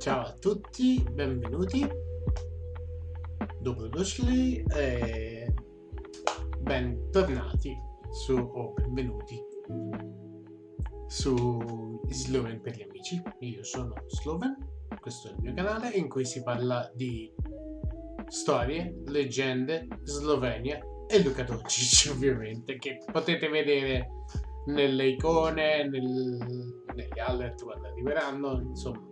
Ciao a tutti, benvenuti. Dobrodošli e bentornati su o benvenuti su Sloven per gli amici. Io sono Sloven, questo è il mio canale in cui si parla di storie, leggende, Slovenia e Luka Doncic ovviamente che potete vedere nelle icone, nel, negli alert quando arriveranno, insomma.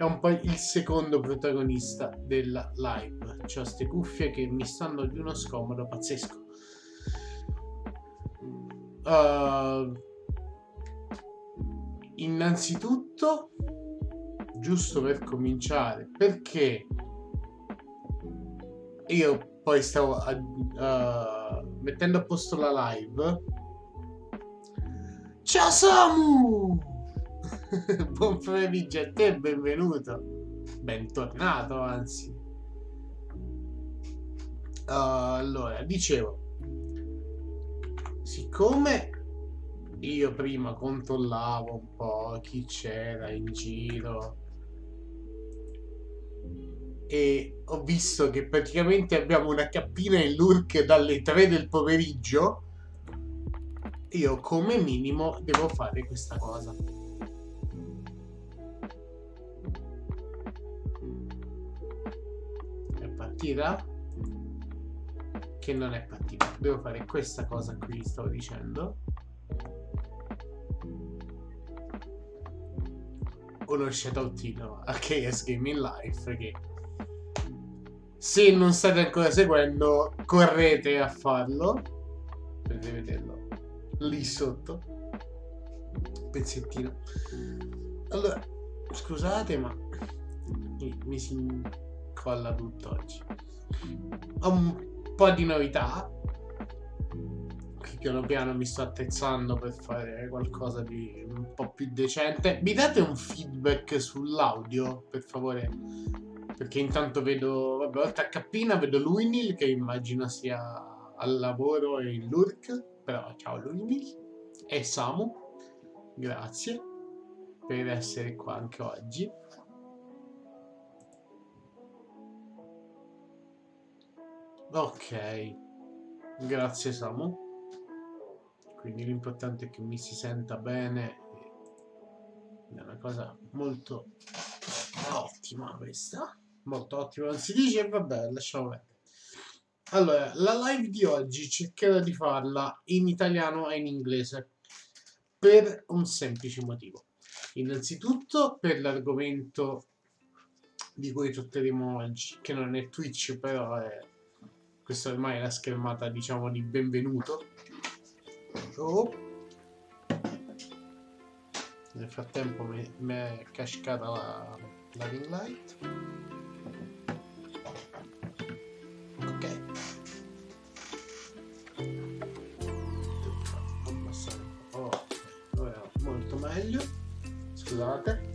È un po' il secondo protagonista della live. C'ho queste cuffie che mi stanno di uno scomodo pazzesco. Uh, innanzitutto, giusto per cominciare, perché io poi stavo uh, mettendo a posto la live. Ciao Samu! Buon pomeriggio a te benvenuto. Bentornato, anzi. Uh, allora, dicevo, siccome io prima controllavo un po' chi c'era in giro e ho visto che praticamente abbiamo una cappina in lurk dalle 3 del pomeriggio io come minimo devo fare questa cosa partita che non è partita devo fare questa cosa qui stavo dicendo. Uno shoutoutino a KS Gaming Life che se non state ancora seguendo correte a farlo. Potete vederlo lì sotto. Pezzettino. Allora scusate ma mi, mi si incolla tutto oggi ho un po' di novità piano piano mi sto attrezzando per fare qualcosa di un po' più decente. Mi date un feedback sull'audio, per favore? Perché intanto vedo, vabbè, oltre a Cappina vedo Luinil che immagino sia al lavoro e in lurk, però ciao Luinil e Samu, grazie per essere qua anche oggi. Ok, grazie Samu. Quindi l'importante è che mi si senta bene. È una cosa molto ottima questa. Molto ottima non si dice vabbè lasciamo perdere. Allora la live di oggi cercherò di farla in italiano e in inglese per un semplice motivo. Innanzitutto per l'argomento di cui tratteremo oggi che non è Twitch però è questa ormai è la schermata diciamo di benvenuto Oh. Nel frattempo mi, è cascata la, la ring light. Ok. Abbassare. Oh, ora molto meglio. Scusate.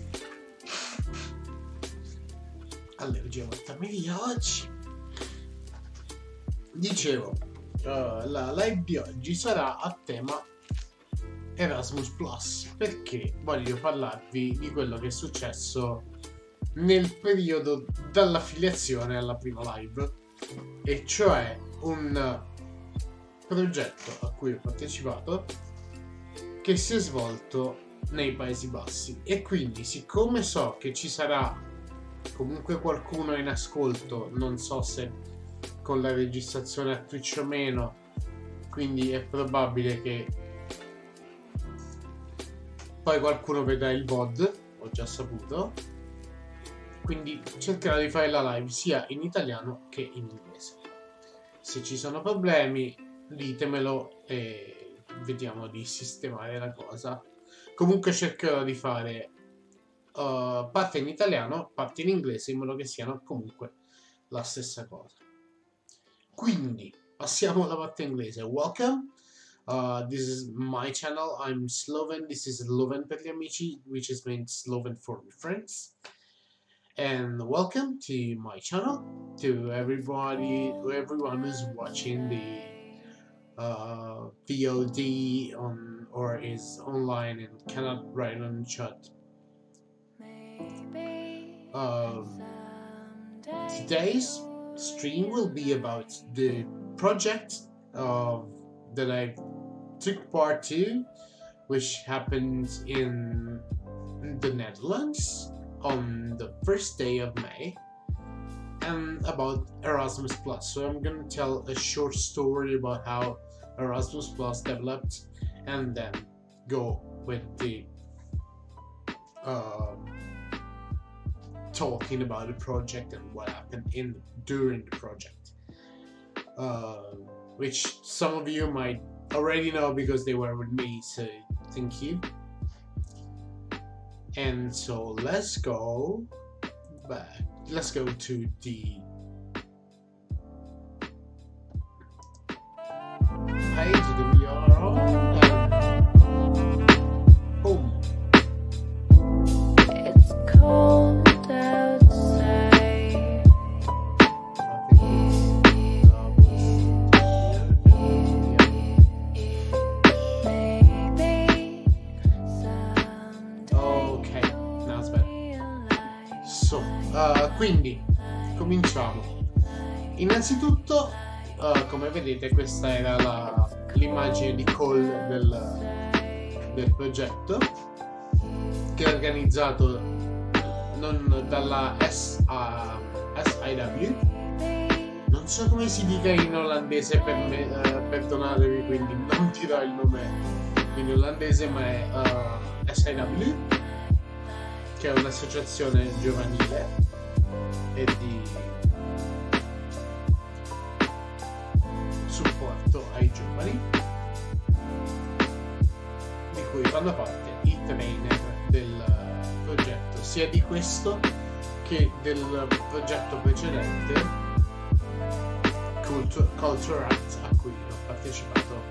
Allergia portarmi via oggi. Dicevo, uh, la live di oggi sarà a tema Erasmus Plus perché voglio parlarvi di quello che è successo nel periodo dall'affiliazione alla prima live e cioè un progetto a cui ho partecipato che si è svolto nei Paesi Bassi. E quindi siccome so che ci sarà comunque qualcuno in ascolto non so se con la registrazione a Twitch o meno quindi è probabile che poi qualcuno vedrà il VOD ho già saputo. Quindi cercherò di fare la live sia in italiano che in inglese. Se ci sono problemi ditemelo e vediamo di sistemare la cosa. Comunque cercherò di fare uh, parte in italiano parte in inglese in modo che siano comunque la stessa cosa Quindi, passiamo alla parte inglese. Welcome. Uh, this is my channel. I'm Sloven. This is Sloven per gli amici, which is meant Sloven for my friends. And welcome to my channel, to everybody, to everyone who's watching the uh, VOD on or is online and cannot write on chat. Um, today's stream will be about the project that I took part to, which happened in the Netherlands on the first day of May, and about Erasmus Plus. So I'm gonna tell a short story about how Erasmus Plus developed and then go with the uh, talking about the project and what happened in during the project, uh, which some of you might already know because they were with me. So thank you. And so let's go back. Let's go to the page that we are on. So, uh, quindi cominciamo. Innanzitutto, uh, come vedete, questa era la- l'immagine di call del, del progetto che è organizzato non dalla SA, SIW. Non so come si dica in olandese, per me, eh, perdonatevi, quindi non dirò il nome in olandese, ma è eh, SIW, che è un'associazione giovanile e di supporto ai giovani, di cui fanno parte i trainer del progetto, sia di questo che del progetto precedente Culture, Act a cui ho partecipato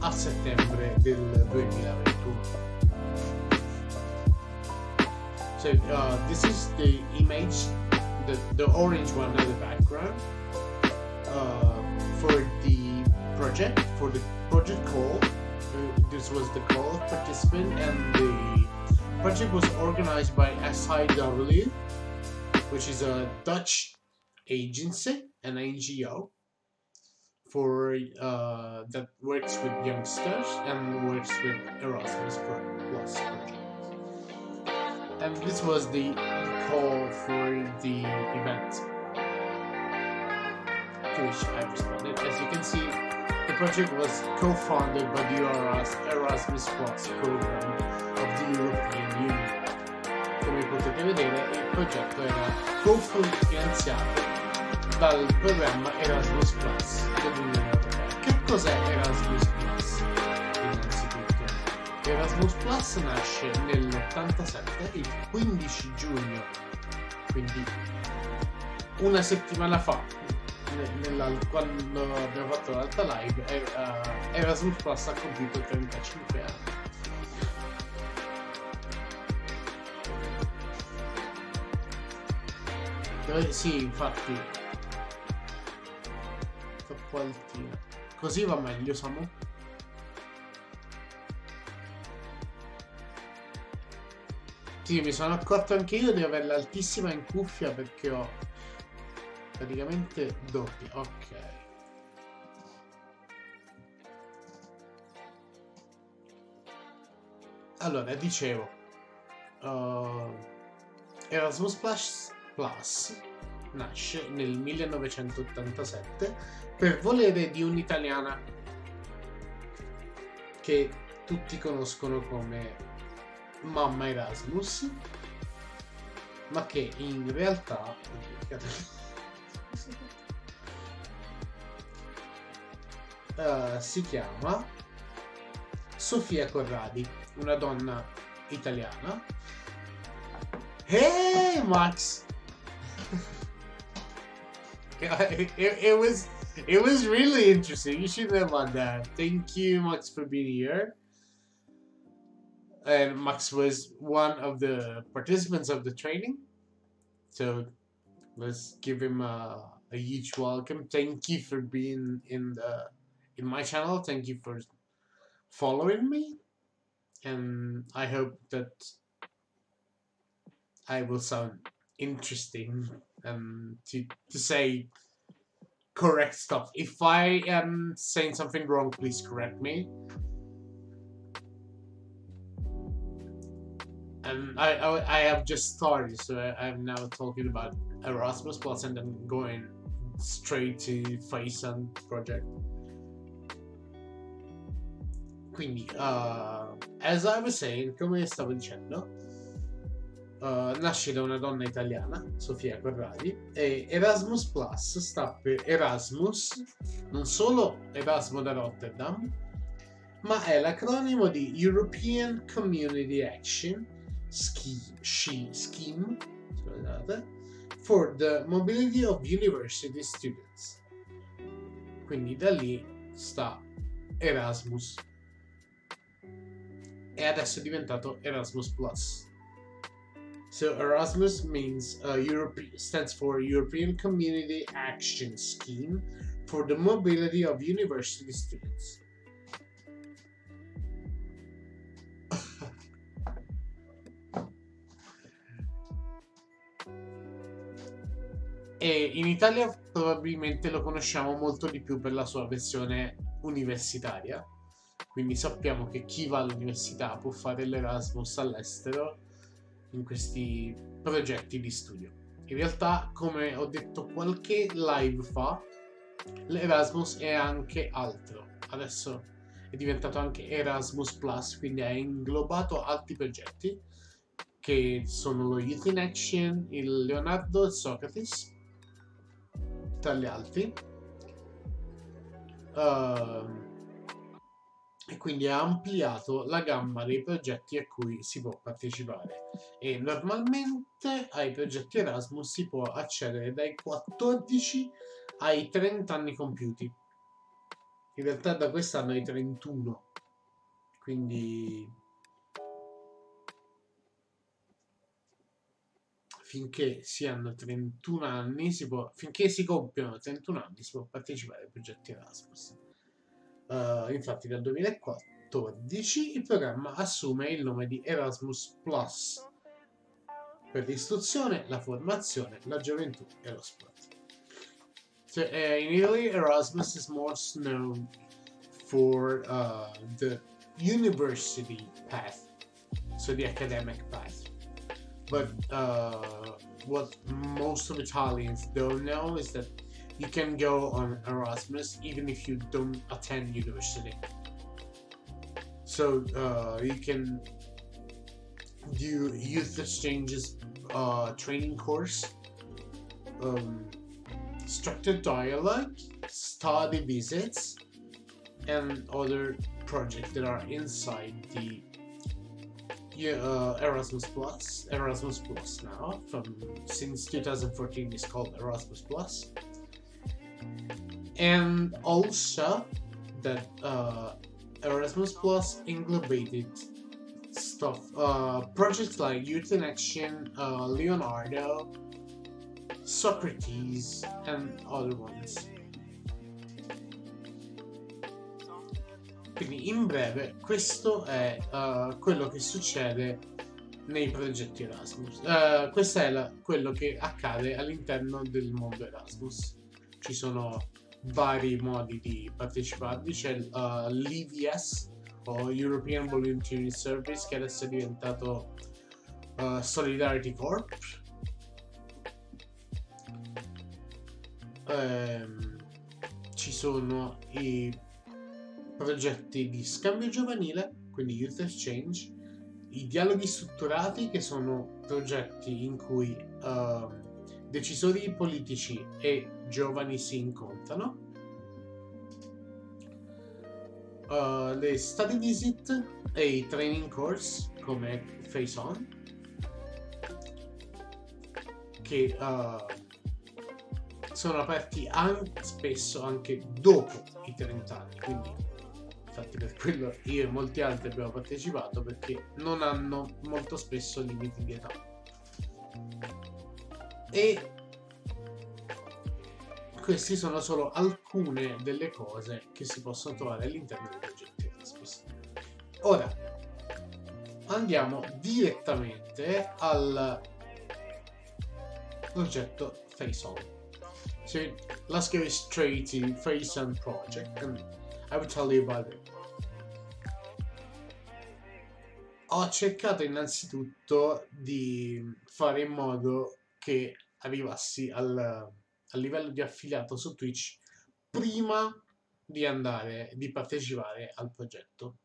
a settembre del 2021. So uh, this is the image, the, the orange one in the background uh, for the project, for the project call. Uh, this was the call of participant and the project was organized by SIW, which is a Dutch agency, an NGO for uh, that works with youngsters and works with Erasmus Plus project. And this was the call for the event to which I responded. As you can see, the project was co-founded by the Eras- Erasmus Plus program of the European Union. Come potete vedere, il progetto era co-finanziato dal programma Erasmus Plus dell'Unione Europea. Che cos'è Erasmus Plus? Erasmus Plus nasce nell'87, il 15 giugno, quindi una settimana fa, ne- nella- quando abbiamo fatto l'altra live, eh, eh, Erasmus Plus ha compiuto 35 anni. Dove- sì, infatti. Troppo altino. Così va meglio, Samu. Sì, mi sono accorto anche io di averla altissima in cuffia perché ho praticamente doppia. Ok. Allora, dicevo, uh, Erasmus Plus, Plus nasce nel 1987 per volere di un'italiana che tutti conoscono come Mamma Erasmus, ma che in realtà eh, si chiama Sofia Corradi, una donna italiana. Hey Max! it, it, it was it was really interesting. You should know about that. Thank you, Max, for being here. And Max was one of the participants of the training. So let's give him a, a huge welcome. Thank you for being in the in my channel. Thank you for following me. And I hope that I will sound interesting and to to say correct stuff. If I am saying something wrong, please correct me. And I, I, I have just started, so I, now talking about Erasmus Plus and then going straight to and project. quindi, uh, as I was saying, come stavo dicendo, uh, nasce da una donna italiana, Sofia Corradi, e Erasmus Plus sta per Erasmus, non solo Erasmo da Rotterdam, ma è l'acronimo di European Community Action Scheme, scheme scusate, for the Mobility of University Students. Quindi da lì sta Erasmus. E adesso è diventato Erasmus Plus. So Erasmus means uh, Europe stands for European Community Action Scheme for the Mobility of University Students. E in Italia probabilmente lo conosciamo molto di più per la sua versione universitaria. Quindi sappiamo che chi va all'università può fare l'Erasmus all'estero in questi progetti di studio. In realtà, come ho detto qualche live fa, l'Erasmus è anche altro. Adesso è diventato anche Erasmus Plus, quindi ha inglobato altri progetti che sono lo Youth in Action, il Leonardo e Socrates, tra gli altri. Uh, e quindi ha ampliato la gamma dei progetti a cui si può partecipare. E normalmente ai progetti Erasmus si può accedere dai 14 ai 30 anni compiuti. In realtà da quest'anno ai 31 quindi finché si hanno 31 anni si può finché si compiono 31 anni si può partecipare ai progetti Erasmus Uh, infatti dal 2014 il programma assume il nome di Erasmus Plus per l'istruzione, la formazione, la gioventù e lo sport. So, uh, in Italy, Erasmus is most known for uh, the university path, so the academic path. But uh, what most of Italians don't know is that you can go on Erasmus even if you don't attend university. So uh, you can do youth exchanges uh, training course, um, structured dialogue, study visits, and other projects that are inside the yeah, uh, Erasmus Plus. Erasmus Plus now, from since 2014, is called Erasmus Plus and also that uh, Erasmus Plus englobated stuff, uh, projects like Youth in Action, uh, Leonardo, Socrates, and other ones. Quindi in breve questo è uh, quello che succede nei progetti Erasmus. Uh, questo è la, quello che accade all'interno del mondo Erasmus. Ci sono vari modi di parteciparvi. C'è uh, l'EVS o European Volunteering Service che adesso è diventato uh, Solidarity Corp. Um, ci sono i progetti di scambio giovanile, quindi Youth Exchange, i dialoghi strutturati che sono progetti in cui uh, decisori politici e giovani si incontrano. Uh, le study visit e i training course come Face On che uh, sono aperti anche, spesso anche dopo i 30 anni quindi infatti per quello io e molti altri abbiamo partecipato perché non hanno molto spesso limiti di età e queste sono solo alcune delle cose che si possono trovare all'interno dei progetti Erasmus. Ora andiamo direttamente al progetto Face On. So let's go straight to Face On project and I will tell you about it. Ho cercato innanzitutto di fare in modo che arrivassi al a livello di affiliato su Twitch prima di andare, di partecipare al progetto.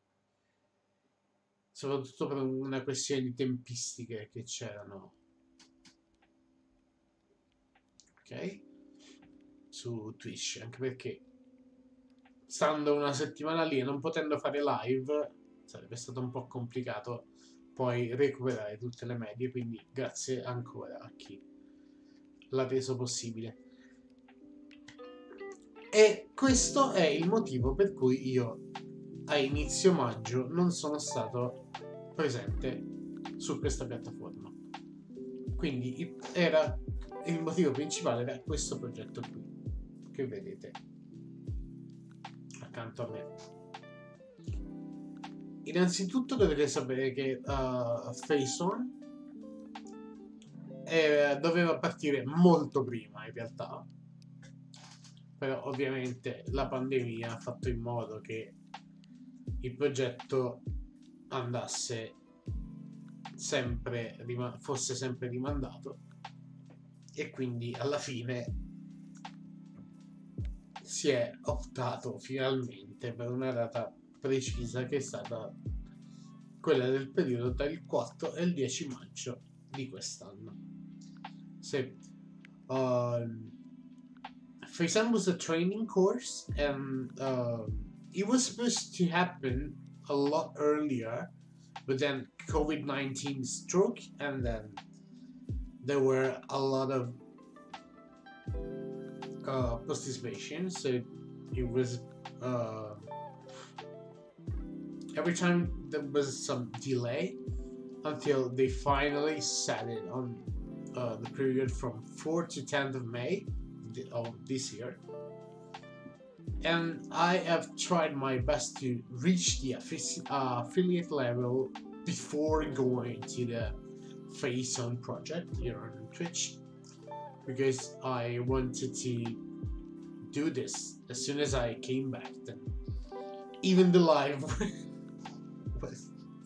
soprattutto per una questione di tempistiche che c'erano. Ok? Su Twitch, anche perché stando una settimana lì e non potendo fare live sarebbe stato un po' complicato poi recuperare tutte le medie, quindi grazie ancora a chi l'ha reso possibile. E questo è il motivo per cui io a inizio maggio non sono stato presente su questa piattaforma. Quindi era il motivo principale era questo progetto qui che vedete accanto a me. Innanzitutto dovete sapere che uh, Faison eh, doveva partire molto prima in realtà. Però ovviamente la pandemia ha fatto in modo che il progetto andasse sempre fosse sempre rimandato. E quindi alla fine si è optato finalmente per una data precisa che è stata quella del periodo tra il 4 e il 10 maggio di quest'anno. Example, was a training course and uh, it was supposed to happen a lot earlier, but then COVID 19 struck, and then there were a lot of uh, participation. So it was uh, every time there was some delay until they finally set it on uh, the period from 4th to 10th of May of this year and I have tried my best to reach the uh, affiliate level before going to the Face On project here on Twitch because I wanted to do this as soon as I came back. Then even the live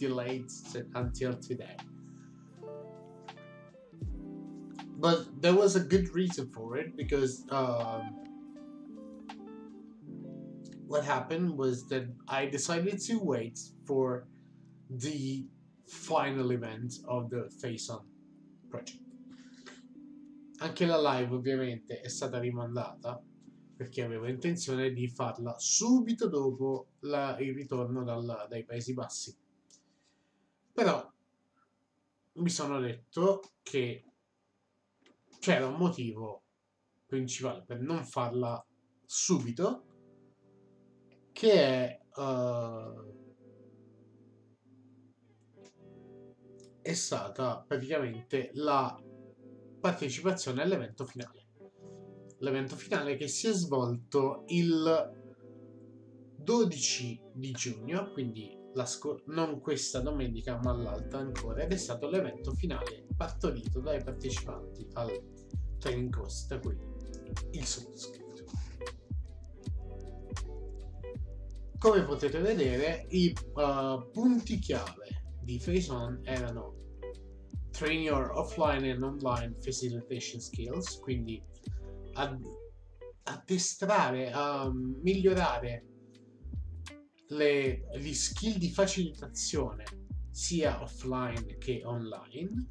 delayed until today. But there was a good reason for it because um, what happened was that I decided to wait for the final event of the Face On project. Anche la live ovviamente è stata rimandata perché avevo intenzione di farla subito dopo la, il ritorno dal, dai Paesi Bassi. Però mi sono detto che c'era un motivo principale per non farla subito che è, uh, è stata praticamente la partecipazione all'evento finale. L'evento finale che si è svolto il 12 di giugno, quindi scor- non questa domenica ma l'altra ancora, ed è stato l'evento finale partorito dai partecipanti al training course, da cui il sottoscritto. Come potete vedere, i uh, punti chiave di Phase On erano Train your offline and online facilitation skills, quindi ad, addestrare, a migliorare le, gli skill di facilitazione sia offline che online,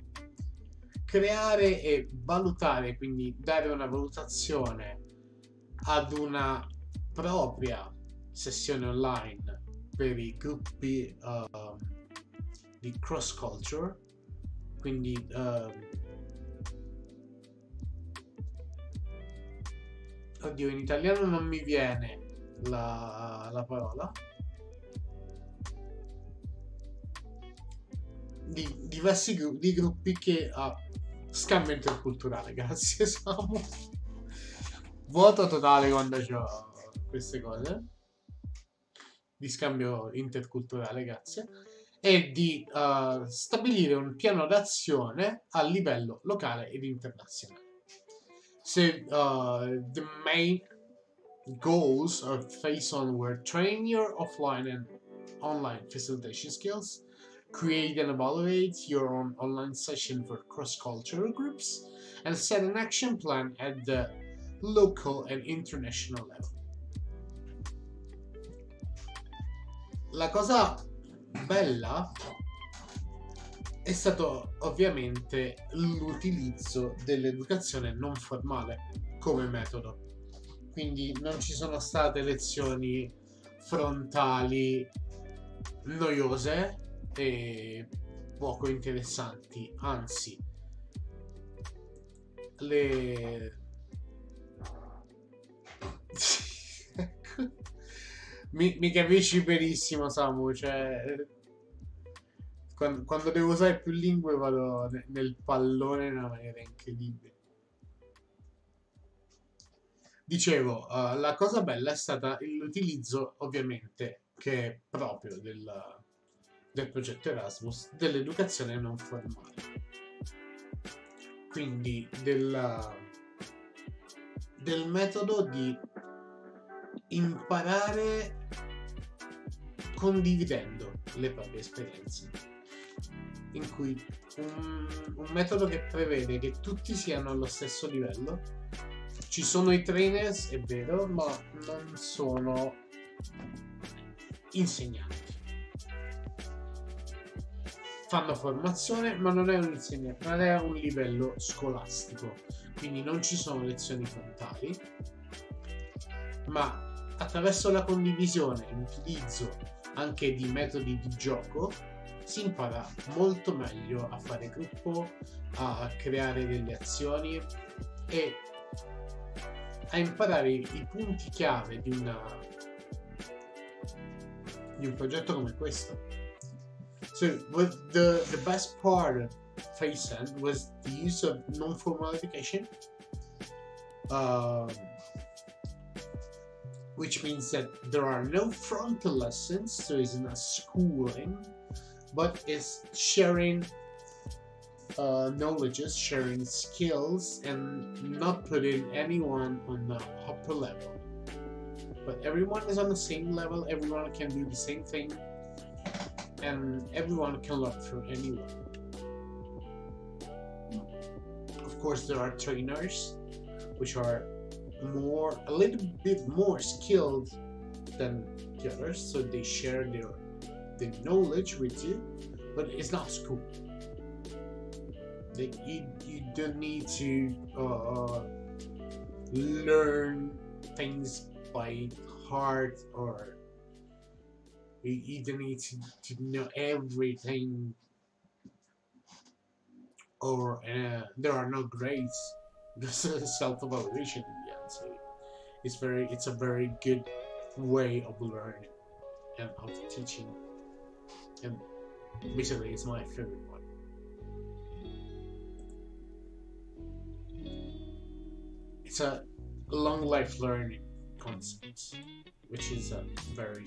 creare e valutare, quindi dare una valutazione ad una propria sessione online per i gruppi uh, di cross culture quindi uh, oddio in italiano non mi viene la, la parola di diversi gru- di gruppi che ha uh, scambio interculturale grazie Samu. Vuoto totale quando ho queste cose. Di scambio interculturale, grazie, e di uh, stabilire un piano d'azione a livello locale ed internazionale. So, uh, the main goals of Face On were train your offline and online facilitation skills, create and evaluate your own online session for cross-cultural groups, and set an action plan at the local and international level. la cosa bella è stato ovviamente l'utilizzo dell'educazione non formale come metodo. Quindi non ci sono state lezioni frontali noiose e poco interessanti, anzi le mi, mi capisci benissimo Samu, cioè quando, quando devo usare più lingue vado ne- nel pallone in una maniera incredibile. Dicevo, uh, la cosa bella è stata l'utilizzo, ovviamente, che è proprio del, del progetto Erasmus, dell'educazione non formale. Quindi della- del metodo di imparare condividendo le proprie esperienze. In cui un, un metodo che prevede che tutti siano allo stesso livello. Ci sono i trainers, è vero, ma non sono insegnanti. Fanno formazione, ma non è un insegnante, non è un livello scolastico. Quindi non ci sono lezioni frontali, ma attraverso la condivisione e l'utilizzo anche di metodi di gioco si impara molto meglio a fare gruppo, a creare delle azioni e a imparare i punti chiave di, una, di un progetto come questo. So, what the, the best part of FaceSend was the use of non-formal education. Um, which means that there are no frontal lessons, so it's not schooling, but it's sharing uh, knowledges, sharing skills, and not putting anyone on the upper level. But everyone is on the same level, everyone can do the same thing, and everyone can learn from anyone. Of course, there are trainers, which are more a little bit more skilled than the others so they share their their knowledge with you but it's not school you, you don't need to uh, learn things by heart or you, you don't need to, to know everything. Or uh, there are no grades. Just a self-evaluation in the end so it's very it's a very good way of learning and of teaching. And basically it's my favorite one. It's a long life learning concept which is a very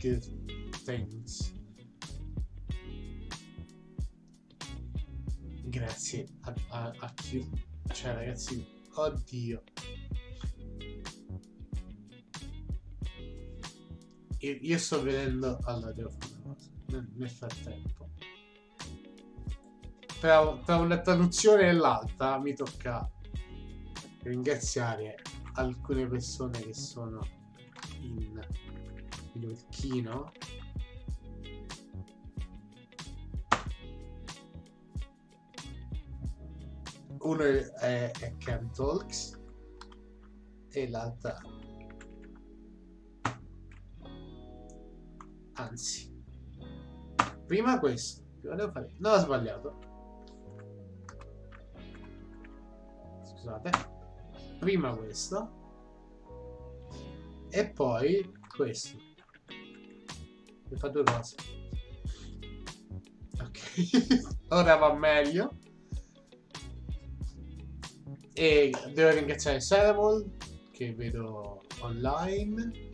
good thing grazie a, a, a chi cioè ragazzi oddio. Io, io sto vedendo allora devo fare una cosa. Nel, nel frattempo. Tra, tra una traduzione e l'altra mi tocca ringraziare alcune persone che sono in Lurchino uno è, è Cam Talks e l'altra anzi prima questo devo fare no ho sbagliato. Scusate. Prima questo e poi questo mi fa due cose. Ok. Ora va meglio. E devo ringraziare Cerebol che vedo online.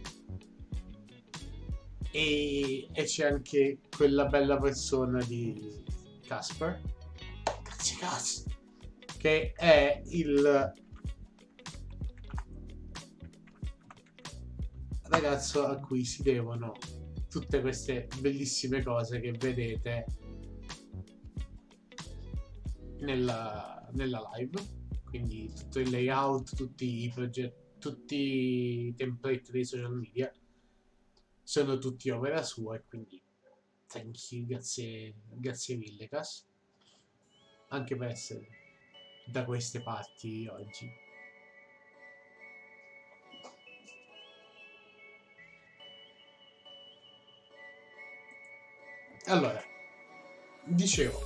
E, e c'è anche quella bella persona di Casper. Grazie cazzo che è il ragazzo a cui si devono tutte queste bellissime cose che vedete nella, nella live quindi tutto il layout, tutti i progetti, tutti i template dei social media sono tutti opera sua e quindi thank you, grazie, grazie mille, Cas. Anche per essere da queste parti oggi. Allora, dicevo,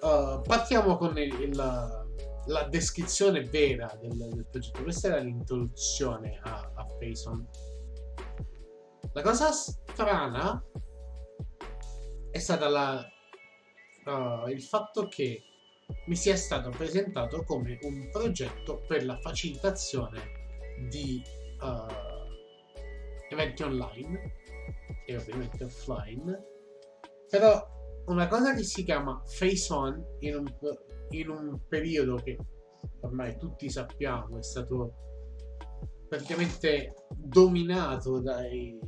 uh, partiamo con il, il- la descrizione vera del, del progetto. Questa era l'introduzione a, a Payson. La cosa strana è stata la, uh, il fatto che mi sia stato presentato come un progetto per la facilitazione di uh, eventi online e ovviamente offline però una cosa che si chiama face on in un, in un periodo che ormai tutti sappiamo è stato praticamente dominato dai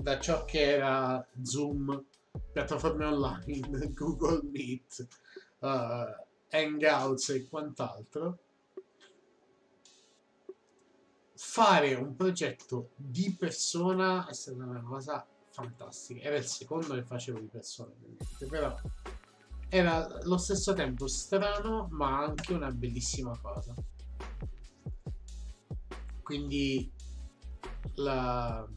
da ciò che era Zoom, piattaforme online, Google Meet, uh, Hangouts e quant'altro. Fare un progetto di persona è stata una cosa fantastica. Era il secondo che facevo di persona, ovviamente, però era allo stesso tempo strano, ma anche una bellissima cosa. Quindi la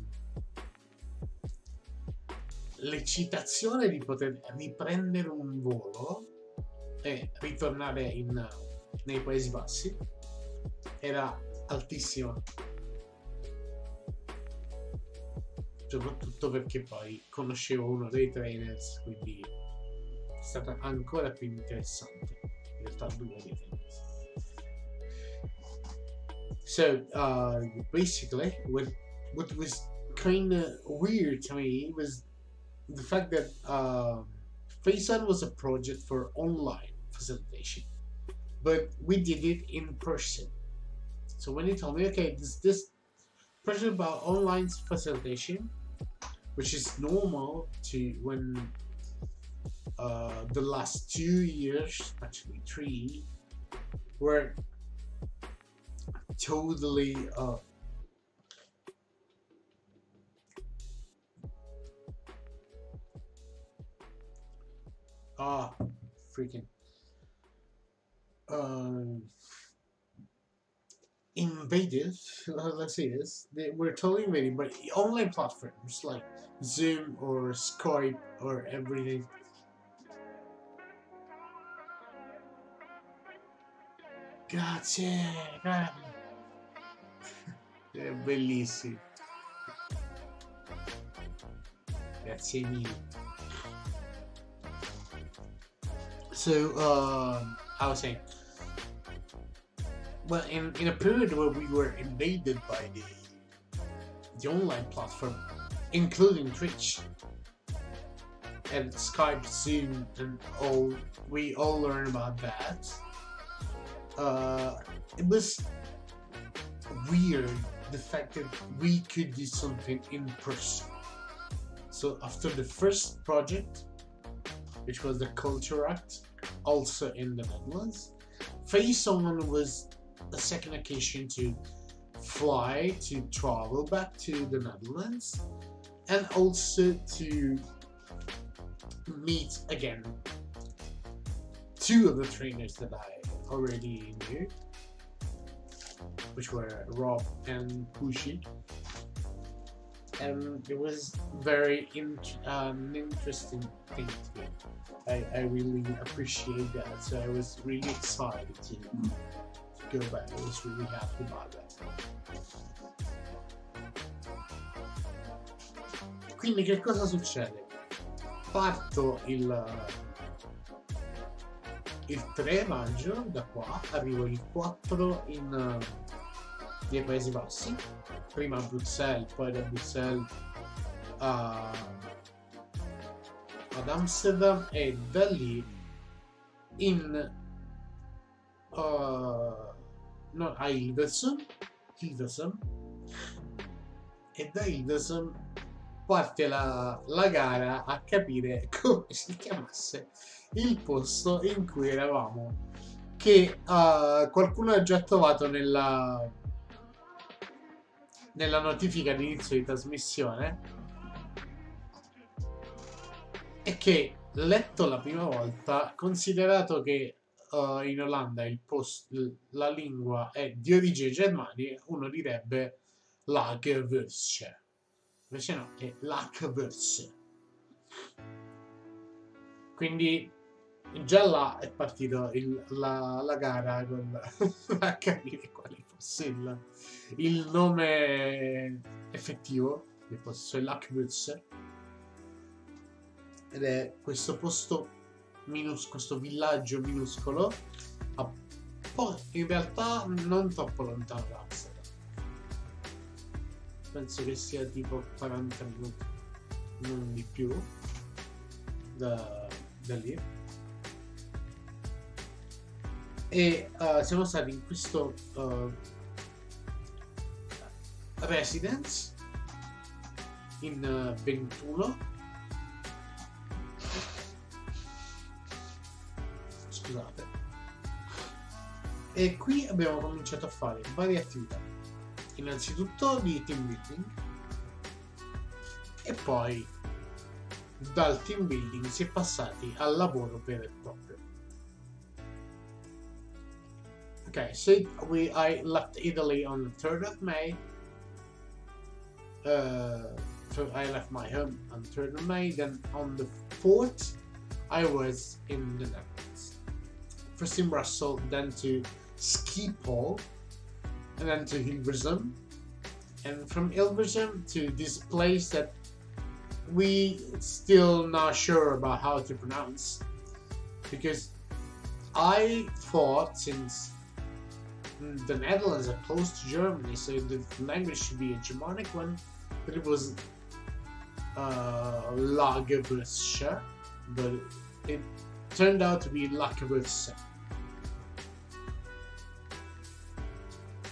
l'eccitazione di poter riprendere un volo e ritornare in- nei Paesi Bassi era altissima. Soprattutto perché poi conoscevo uno dei trainers, quindi è stata ancora più interessante. In realtà due dei trainers. So, uh, basically, what, what was kind of weird to me was the fact that FaceTime was a project for online facilitation, but we did it in person. So when you told me, okay, this this project about online facilitation, which is normal to when uh, the last two years, actually three, were totally uh, Ah, freaking. Um, uh, let's say this, they were totally invaded by online platforms like Zoom or Skype or everything. Grazie, grazie. Grazie mille. So, um, I was saying, in, in a period where we were invaded by the the online platform, including Twitch and Skype, Zoom, and all, we all learned about that. Uh, it was weird the fact that we could do something in person. So after the first project, which was the Culture Act, also in the Netherlands. Face On was the second occasion to fly to travel back to the Netherlands and also to meet again two of the trainers that I already knew, which were Rob and Pushi. And it was very in, um, interesting thing to me. I, I really appreciate that. So I was really excited to, to go back. I was really happy about that. Quindi che cosa succede? Parto il, il 3 maggio da qua, arrivo il 4 in, eh, nei Paesi Bassi, prima a Bruxelles, poi da Bruxelles a ad Amsterdam e da lì in uh, no, a Hilversum, Hilversum e da Hilversum parte la, la gara a capire come si chiamasse il posto in cui eravamo che uh, qualcuno ha già trovato nella nella notifica di inizio di trasmissione. È che letto la prima volta, considerato che uh, in Olanda post, la lingua è di origine germanica, uno direbbe Lagerwürsche. Invece no, è Lagerwürsche. Quindi già là è partito il- la, la gara con a capire quale fosse il, il nome effettivo posto, cioè Lagerwürsche. Ed è questo posto minus, questo villaggio minuscolo, a po- in realtà non troppo lontano da Amsterdam. Penso che sia tipo 40 minuti, non di più, da, da lì. E uh, siamo stati in questo uh, residence in uh, 21 scusate. E qui abbiamo cominciato a fare varie attività. Innanzitutto di team building e poi dal team building si è passati al lavoro vero e proprio. Okay, so we I left Italy on the 3rd of May. Uh, so I left my home on the 3rd of May. Then on the 4th, I was in the Netherlands. First in Brussels, then to Schiphol, and then to Hilversum. And from Hilversum to this place that we still not sure about how to pronounce because I thought since the Netherlands are close to Germany, so the language should be a Germanic one, but it was uh, Lagerbrüsche, but it turned out to be Lagerbrüsche.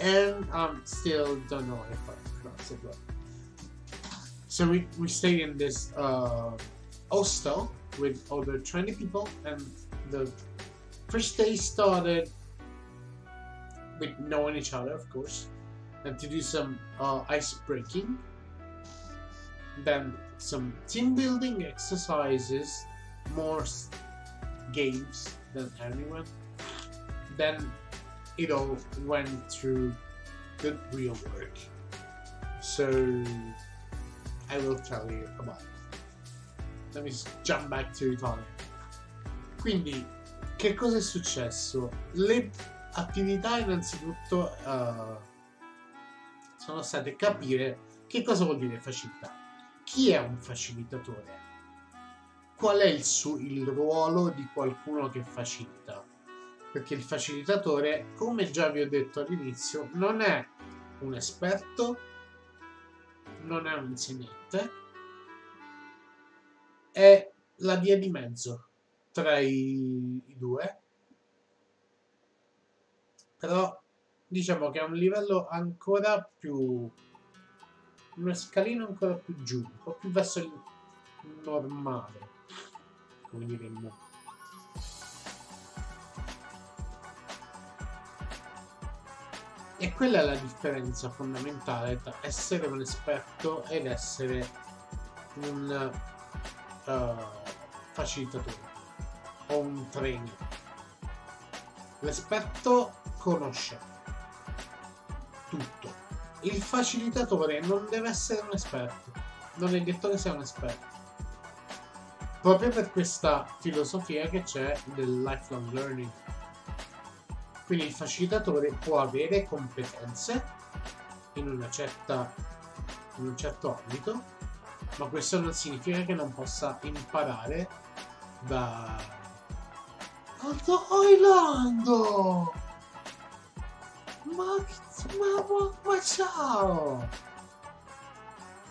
And um, still don't know if I pronounce it right. So we, we stayed in this uh, hostel with over 20 people, and the first day started with knowing each other, of course, and to do some uh, ice breaking. Then some team building exercises, more games than anyone. Then it all went through the real work. So I will tell you about it. Let me jump back to Italia. Quindi, che cosa è successo? Le attività innanzitutto eh, sono state capire che cosa vuol dire facilità. Chi è un facilitatore? Qual è il, suo, il ruolo di qualcuno che facilita? Perché il facilitatore, come già vi ho detto all'inizio, non è un esperto, non è un insegnante, è la via di mezzo tra i, due. Però diciamo che è un livello ancora più uno scalino ancora più giù un po' più verso il normale come diremmo e quella è la differenza fondamentale tra essere un esperto ed essere un uh, facilitatore o un trainer l'esperto conosce tutto. Il facilitatore non deve essere un esperto, non è detto che sia un esperto. Proprio per questa filosofia che c'è del lifelong learning. Quindi il facilitatore può avere competenze in, una certa, in un certo ambito, ma questo non significa che non possa imparare da Alto Orlando! Ma, ma, ma, ma ciao!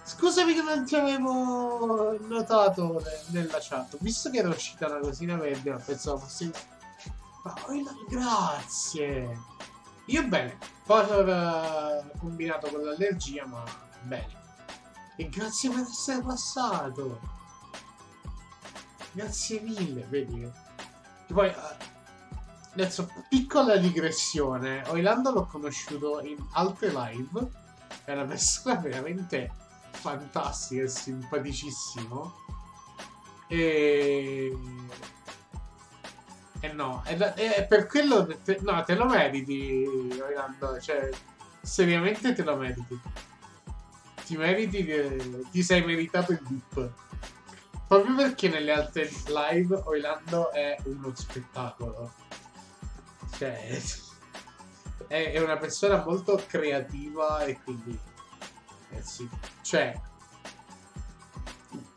Scusami che non ti avevo notato ne- nella chat. Visto che era uscita una cosina verde, pensavo fosse. Ma Orlando, grazie! Io bene, poi ho combinato con l'allergia, ma bene. E grazie per essere passato! Grazie mille, vedi? Che poi, eh, adesso, piccola digressione. Oilando l'ho conosciuto in altre live è una persona veramente fantastica e simpaticissimo. E... E no, e, da- e per quello te, no, te lo meriti, Orlando, cioè seriamente te lo meriti. Ti meriti, di- ti sei meritato il VIP. Proprio perché nelle altre live Orlando è uno spettacolo. Cioè, è, è una persona molto creativa e quindi... Eh sì, cioè...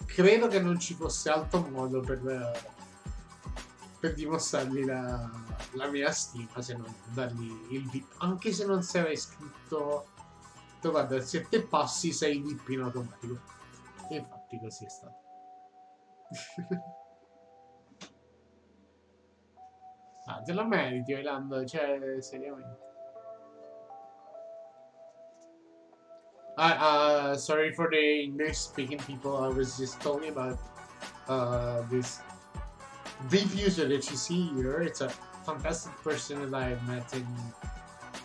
Credo che non ci fosse altro modo per, per dimostrargli la, la mia stima se non dargli il VIP. Anche se non sei iscritto... Guarda, se te passi sei VIP in automatico. E infatti così è stato. ah, te lo meriti, Orlando, cioè, seriamente. I, uh, sorry for the English speaking people. I was just talking about uh, this brief user that you see here. It's a fantastic person that I've met in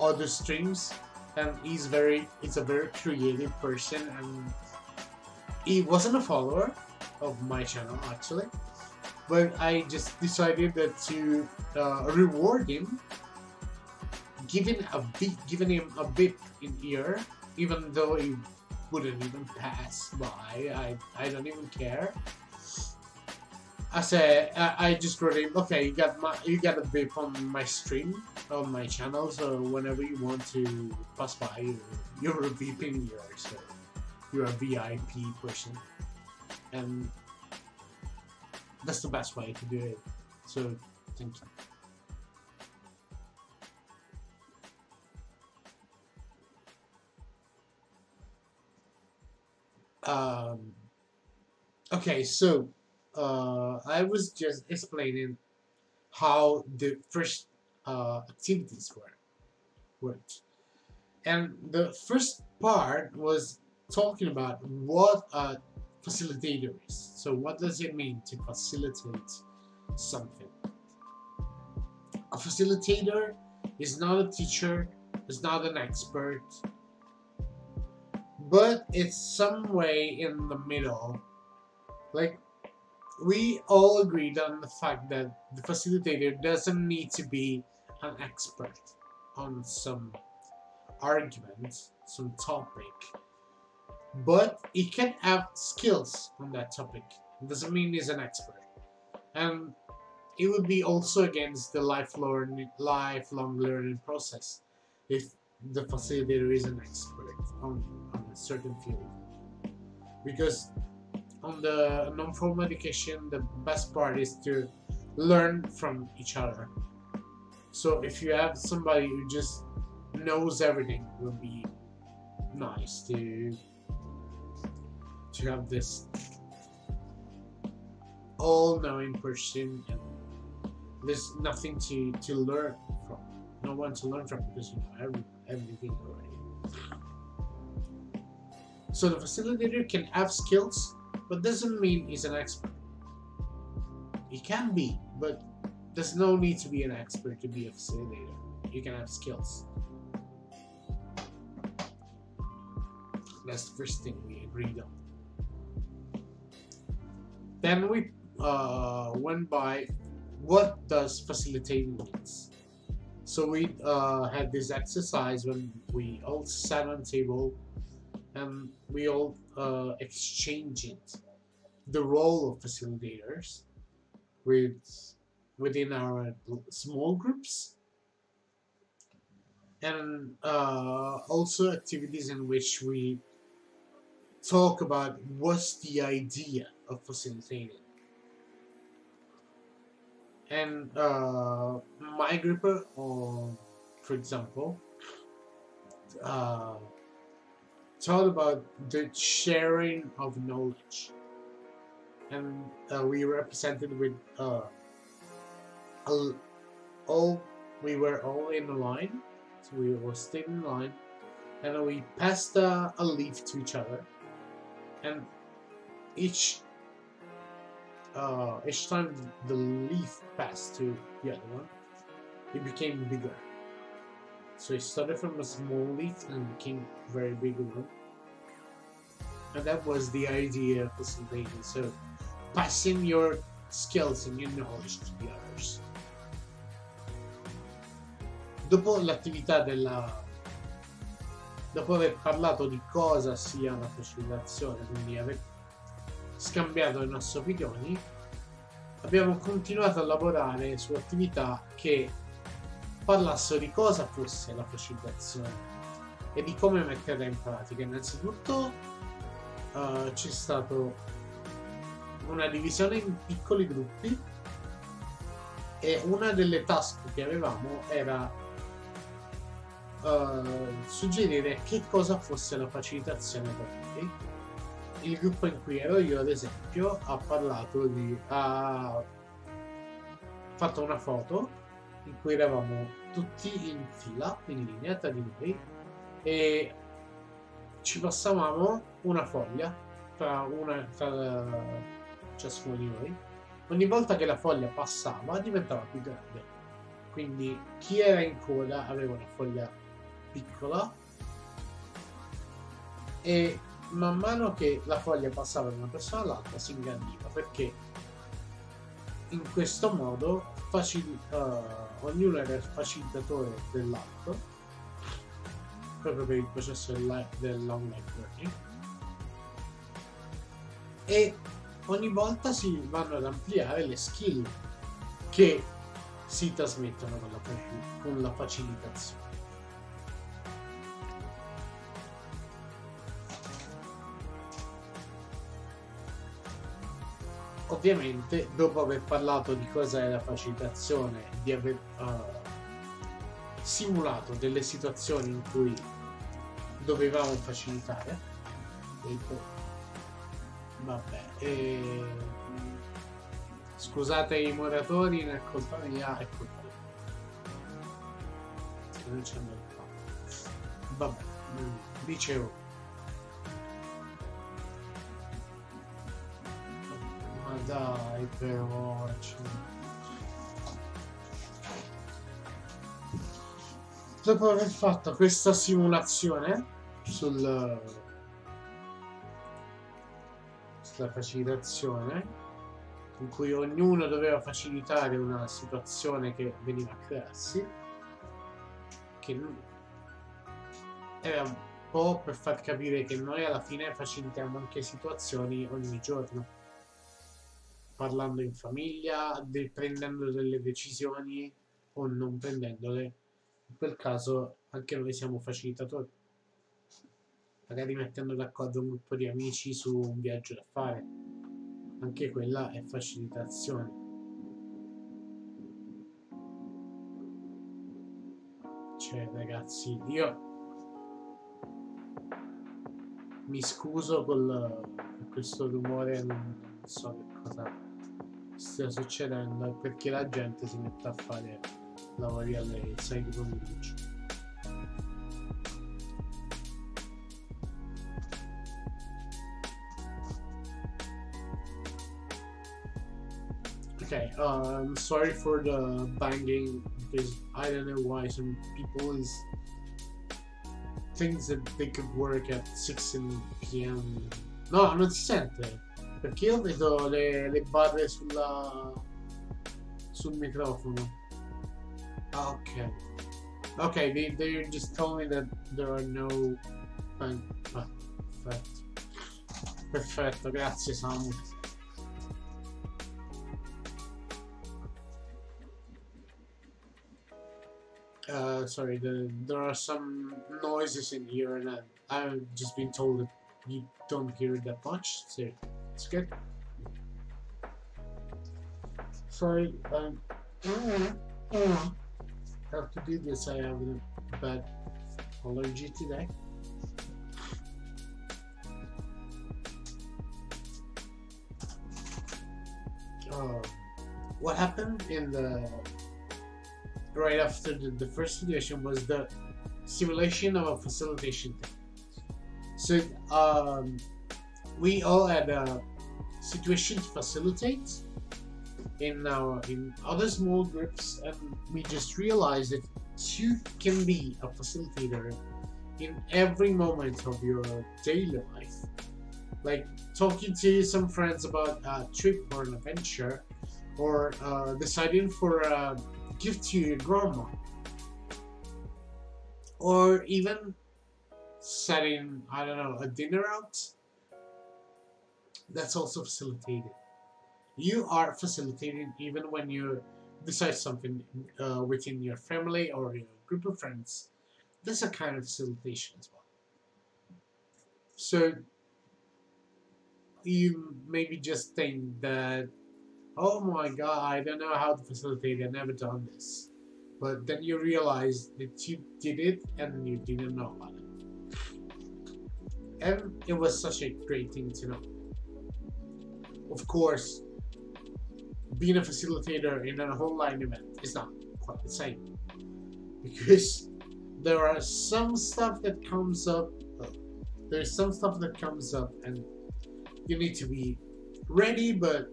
other streams, and he's very, he's a very creative person, and he wasn't a follower of my channel actually, but I just decided that to uh, reward him, giving a bit, giving him a bit in here, even though he wouldn't even pass by. I I don't even care. I said I, I just wrote him. Okay, you got my you got a VIP on my stream on my channel. So whenever you want to pass by, you're, a VIP here. So you're a VIP person, and that's the best way to do it. So thank you. Um, okay, so uh, I was just explaining how the first uh, activities were worked, and the first part was talking about what a facilitator is. So, what does it mean to facilitate something? A facilitator is not a teacher, is not an expert, but it's some way in the middle. Like, we all agreed on the fact that the facilitator doesn't need to be an expert on some argument, some topic, but he can have skills on that topic. It doesn't mean he's an expert. And it would be also against the lifelong, lifelong learning process if the facilitator is an expert on, on a certain field. Because on the non-formal education, the best part is to learn from each other. So if you have somebody who just knows everything, it would be nice to to have this all-knowing person and there's nothing to to learn from no one to learn from because you know every, everything already so the facilitator can have skills but doesn't mean he's an expert. He can be but there's no need to be an expert to be a facilitator. You can have skills. That's the first thing we agreed on. Then we uh, went by what does facilitating means. So we uh, had this exercise when we all sat on table and we all uh, exchanged the role of facilitators with within our small groups. And uh, also activities in which we talk about what's the idea of facilitating. And uh, my group, or for example, uh, taught about the sharing of knowledge, and uh, we represented with uh, a- all we were all in a line, so we were staying in line, and we passed uh, a leaf to each other, and each uh, each time the leaf passed to the other one, it became bigger. So it started from a small leaf and became a very big one. And that was the idea of facilitating. So passing your skills and your knowledge to the others. Dopo l'attività della dopo aver parlato di cosa sia la facilitazione, quindi aver scambiato le nostre opinioni, abbiamo continuato a lavorare su attività che parlassero di cosa fosse la facilitazione e di come metterla in pratica. Innanzitutto uh, c'è stato una divisione in piccoli gruppi e una delle task che avevamo era uh, suggerire che cosa fosse la facilitazione per noi. Il gruppo in cui ero io, ad esempio, ha parlato di. ha fatto una foto in cui eravamo tutti in fila, in linea tra di noi, e ci passavamo una foglia tra, una, tra ciascuno di noi. Ogni volta che la foglia passava diventava più grande. Quindi chi era in coda aveva una foglia piccola e man mano che la foglia passava da una persona all'altra si ingrandiva perché in questo modo facil- uh, ognuno era il facilitatore dell'altro proprio per il processo del, del long learning e ogni volta si vanno ad ampliare le skill che si trasmettono con la, con la facilitazione. Ovviamente dopo aver parlato di cosa è la facilitazione di aver uh, simulato delle situazioni in cui dovevamo facilitare ecco. vabbè e... scusate i muratori non è colpa mia è colpa non c'è nulla vabbè mm, dicevo Ma dai, però. cioè. Dopo aver fatto questa simulazione sul sulla facilitazione, in cui ognuno doveva facilitare una situazione che veniva a crearsi, che era un po' per far capire che noi alla fine facilitiamo anche situazioni ogni giorno parlando in famiglia, de- prendendo delle decisioni o non prendendole. In quel caso anche noi siamo facilitatori. Magari mettendo d'accordo un gruppo di amici su un viaggio da fare. Anche quella è facilitazione. Cioè, ragazzi, io mi scuso col, per questo rumore, non so che cosa stia succedendo perché la gente si mette a fare lavori alle 6 di pomeriggio. Okay, I'm sorry for the banging because I don't know why some people is thinks that they could work at 6 p.m. No, non si sente. Perché io vedo le, le barre sulla, sul microfono. Ah, ok. Ok, they, they just told me that there are no... Perfetto. Perfetto, grazie Samu. Uh, sorry, the, there are some noises in here and I, I've just been told that you don't hear it that much, so it's good. Sorry, um, have to do this. I have a bad allergy today. Uh, what happened in the right after the, the first situation was the simulation of a facilitation thing. So um, we all had a situation to facilitate in our in other small groups, and we just realized that you can be a facilitator in every moment of your daily life. Like talking to some friends about a trip or an adventure, or uh, deciding for a gift to your grandma, or even setting, I don't know, a dinner out. That's also facilitated. You are facilitating even when you decide something uh, within your family or your group of friends. That's a kind of facilitation as well. So you maybe just think that, oh my god, I don't know how to facilitate. I've never done this. But then you realize that you did it and you didn't know about it. And it was such a great thing to know. Of course, being a facilitator in an online event is not quite the same. Because there are some stuff that comes up there's some stuff that comes up and you need to be ready but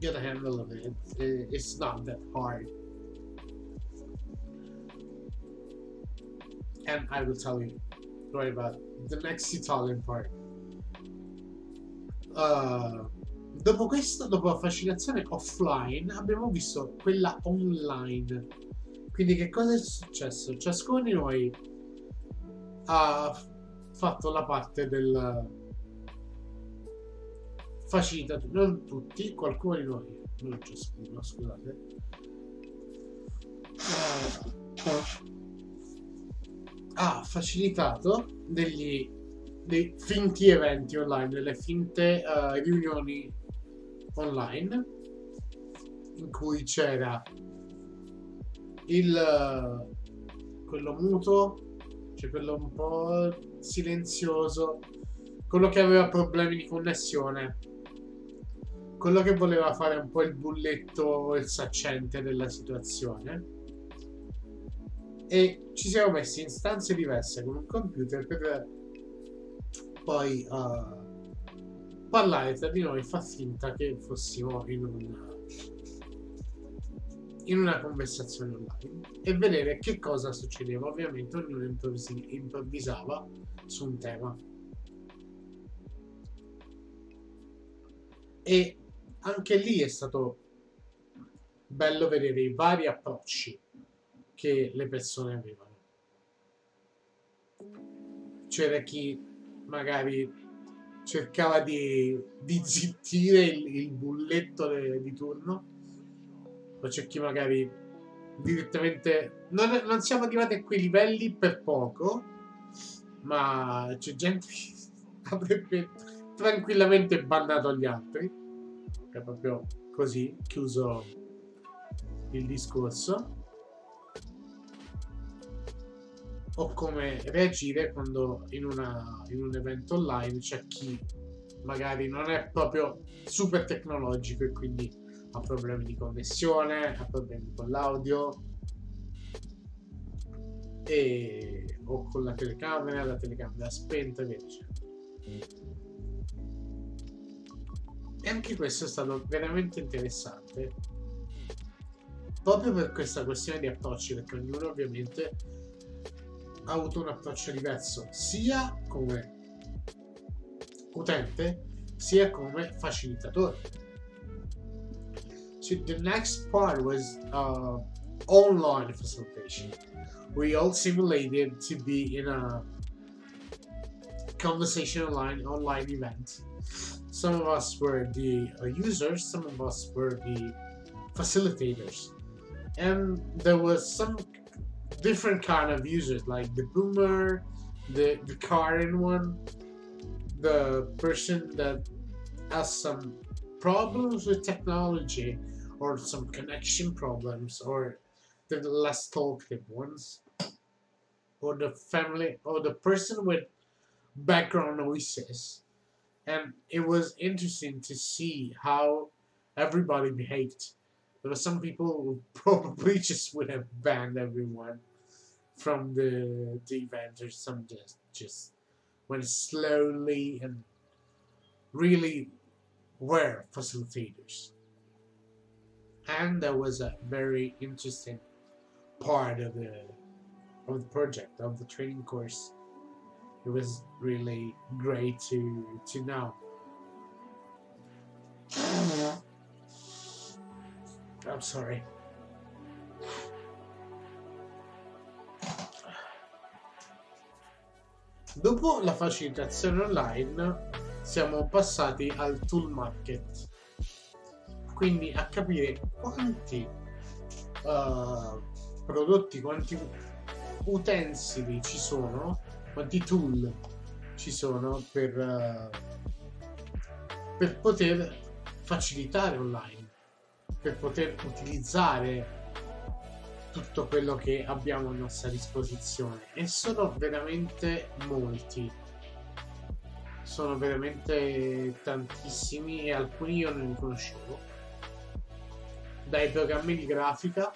get a handle of it. It- it's not that hard. And I will tell you right about the next Italian part Uh, dopo questo, dopo la fascinazione offline, abbiamo visto quella online. Quindi che cosa è successo? Ciascuno di noi ha fatto la parte del facilitatore, non tutti, qualcuno di noi, non ciascuno, scusate. Ha facilitato degli dei finti eventi online, delle finte eh, riunioni online in cui c'era il eh, quello muto, cioè quello un po' silenzioso, quello che aveva problemi di connessione, quello che voleva fare un po' il bulletto, il saccente della situazione. E ci siamo messi in stanze diverse con un computer per poi uh, parlare tra di noi fa finta che fossimo in un in una conversazione online e vedere che cosa succedeva. Ovviamente ognuno improvvisi- improvvisava su un tema. E anche lì è stato bello vedere i vari approcci che le persone avevano. C'era chi magari cercava di, di zittire il, il bulletto de- di turno o c'è chi magari direttamente non, non siamo arrivati a quei livelli per poco ma c'è gente che avrebbe tranquillamente bannato gli altri. È proprio così chiuso il discorso o come reagire quando in, una- in un evento online c'è chi magari non è proprio super tecnologico e quindi ha problemi di connessione, ha problemi con l'audio e, o con la telecamera, la telecamera spenta e via dicendo. E anche questo è stato veramente interessante proprio per questa questione di approcci, perché ognuno ovviamente ha avuto un approccio diverso, sia come utente, sia come facilitatore. So the next part was uh, online facilitation. We all simulated to be in a conversation online online event. Some of us were the uh, users, some of us were the facilitators, and there was some different kind of users like the boomer the the Karen one the person that has some problems with technology or some connection problems or the less talkative ones or the family or the person with background noises. And it was interesting to see how everybody behaved. There were some people who probably just would have banned everyone from the, the event or some just just went slowly and really were facilitators. and that was a very interesting part of the of the project of the training course. It was really great to to know. I'm sorry dopo la facilitazione online siamo passati al tool market. Quindi a capire quanti uh, prodotti, quanti utensili ci sono, quanti tool ci sono per, uh, per poter facilitare online, per poter utilizzare tutto quello che abbiamo a nostra disposizione. E sono veramente molti. Sono veramente tantissimi e alcuni io non li conoscevo. Dai programmi di grafica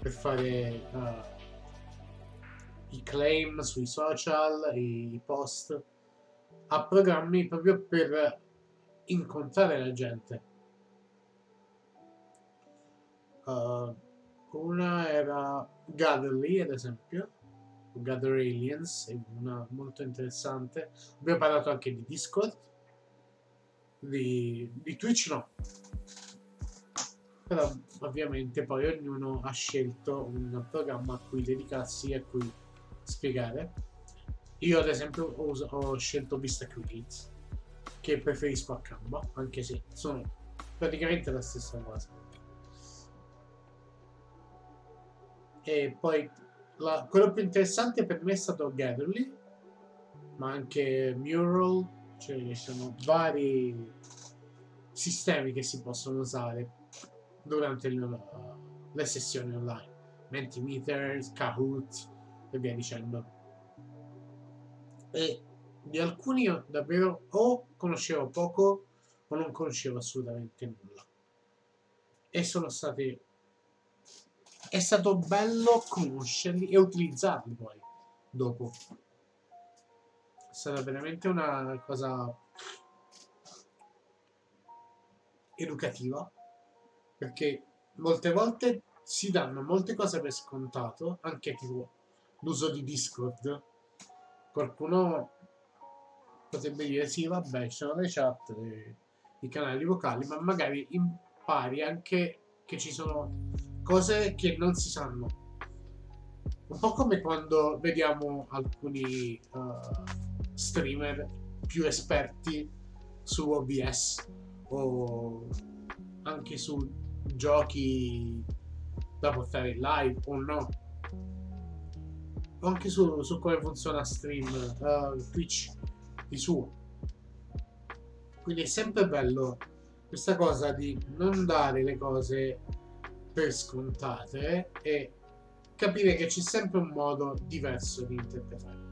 per fare uh, i claim sui social, i post, a programmi proprio per incontrare la gente. Uh, una era Gatherly, ad esempio, Gather Aliens, una molto interessante. Abbiamo parlato anche di Discord, di, di Twitch no. Però ovviamente poi ognuno ha scelto un programma a cui dedicarsi e a cui spiegare. Io ad esempio ho, ho scelto Vista Create, che preferisco a Canva, anche se sono praticamente la stessa cosa. E poi la, quello più interessante per me è stato Gatherly, ma anche Mural, cioè ci sono vari sistemi che si possono usare durante il, uh, le sessioni online. Mentimeter, Kahoot e via dicendo. E di alcuni io davvero o conoscevo poco o non conoscevo assolutamente nulla. E sono stati... È stato bello conoscerli e utilizzarli poi, dopo. Stata veramente una cosa educativa perché molte volte si danno molte cose per scontato, anche tipo l'uso di Discord. Qualcuno potrebbe dire sì, vabbè, ci sono le chat, i canali vocali, ma magari impari anche che ci sono cose che non si sanno. Un po' come quando vediamo alcuni uh, streamer più esperti su OBS o anche su giochi da portare in live o no. O anche su, su come funziona stream uh, Twitch di suo. Quindi è sempre bello questa cosa di non dare le cose per scontate e capire che c'è sempre un modo diverso di interpretare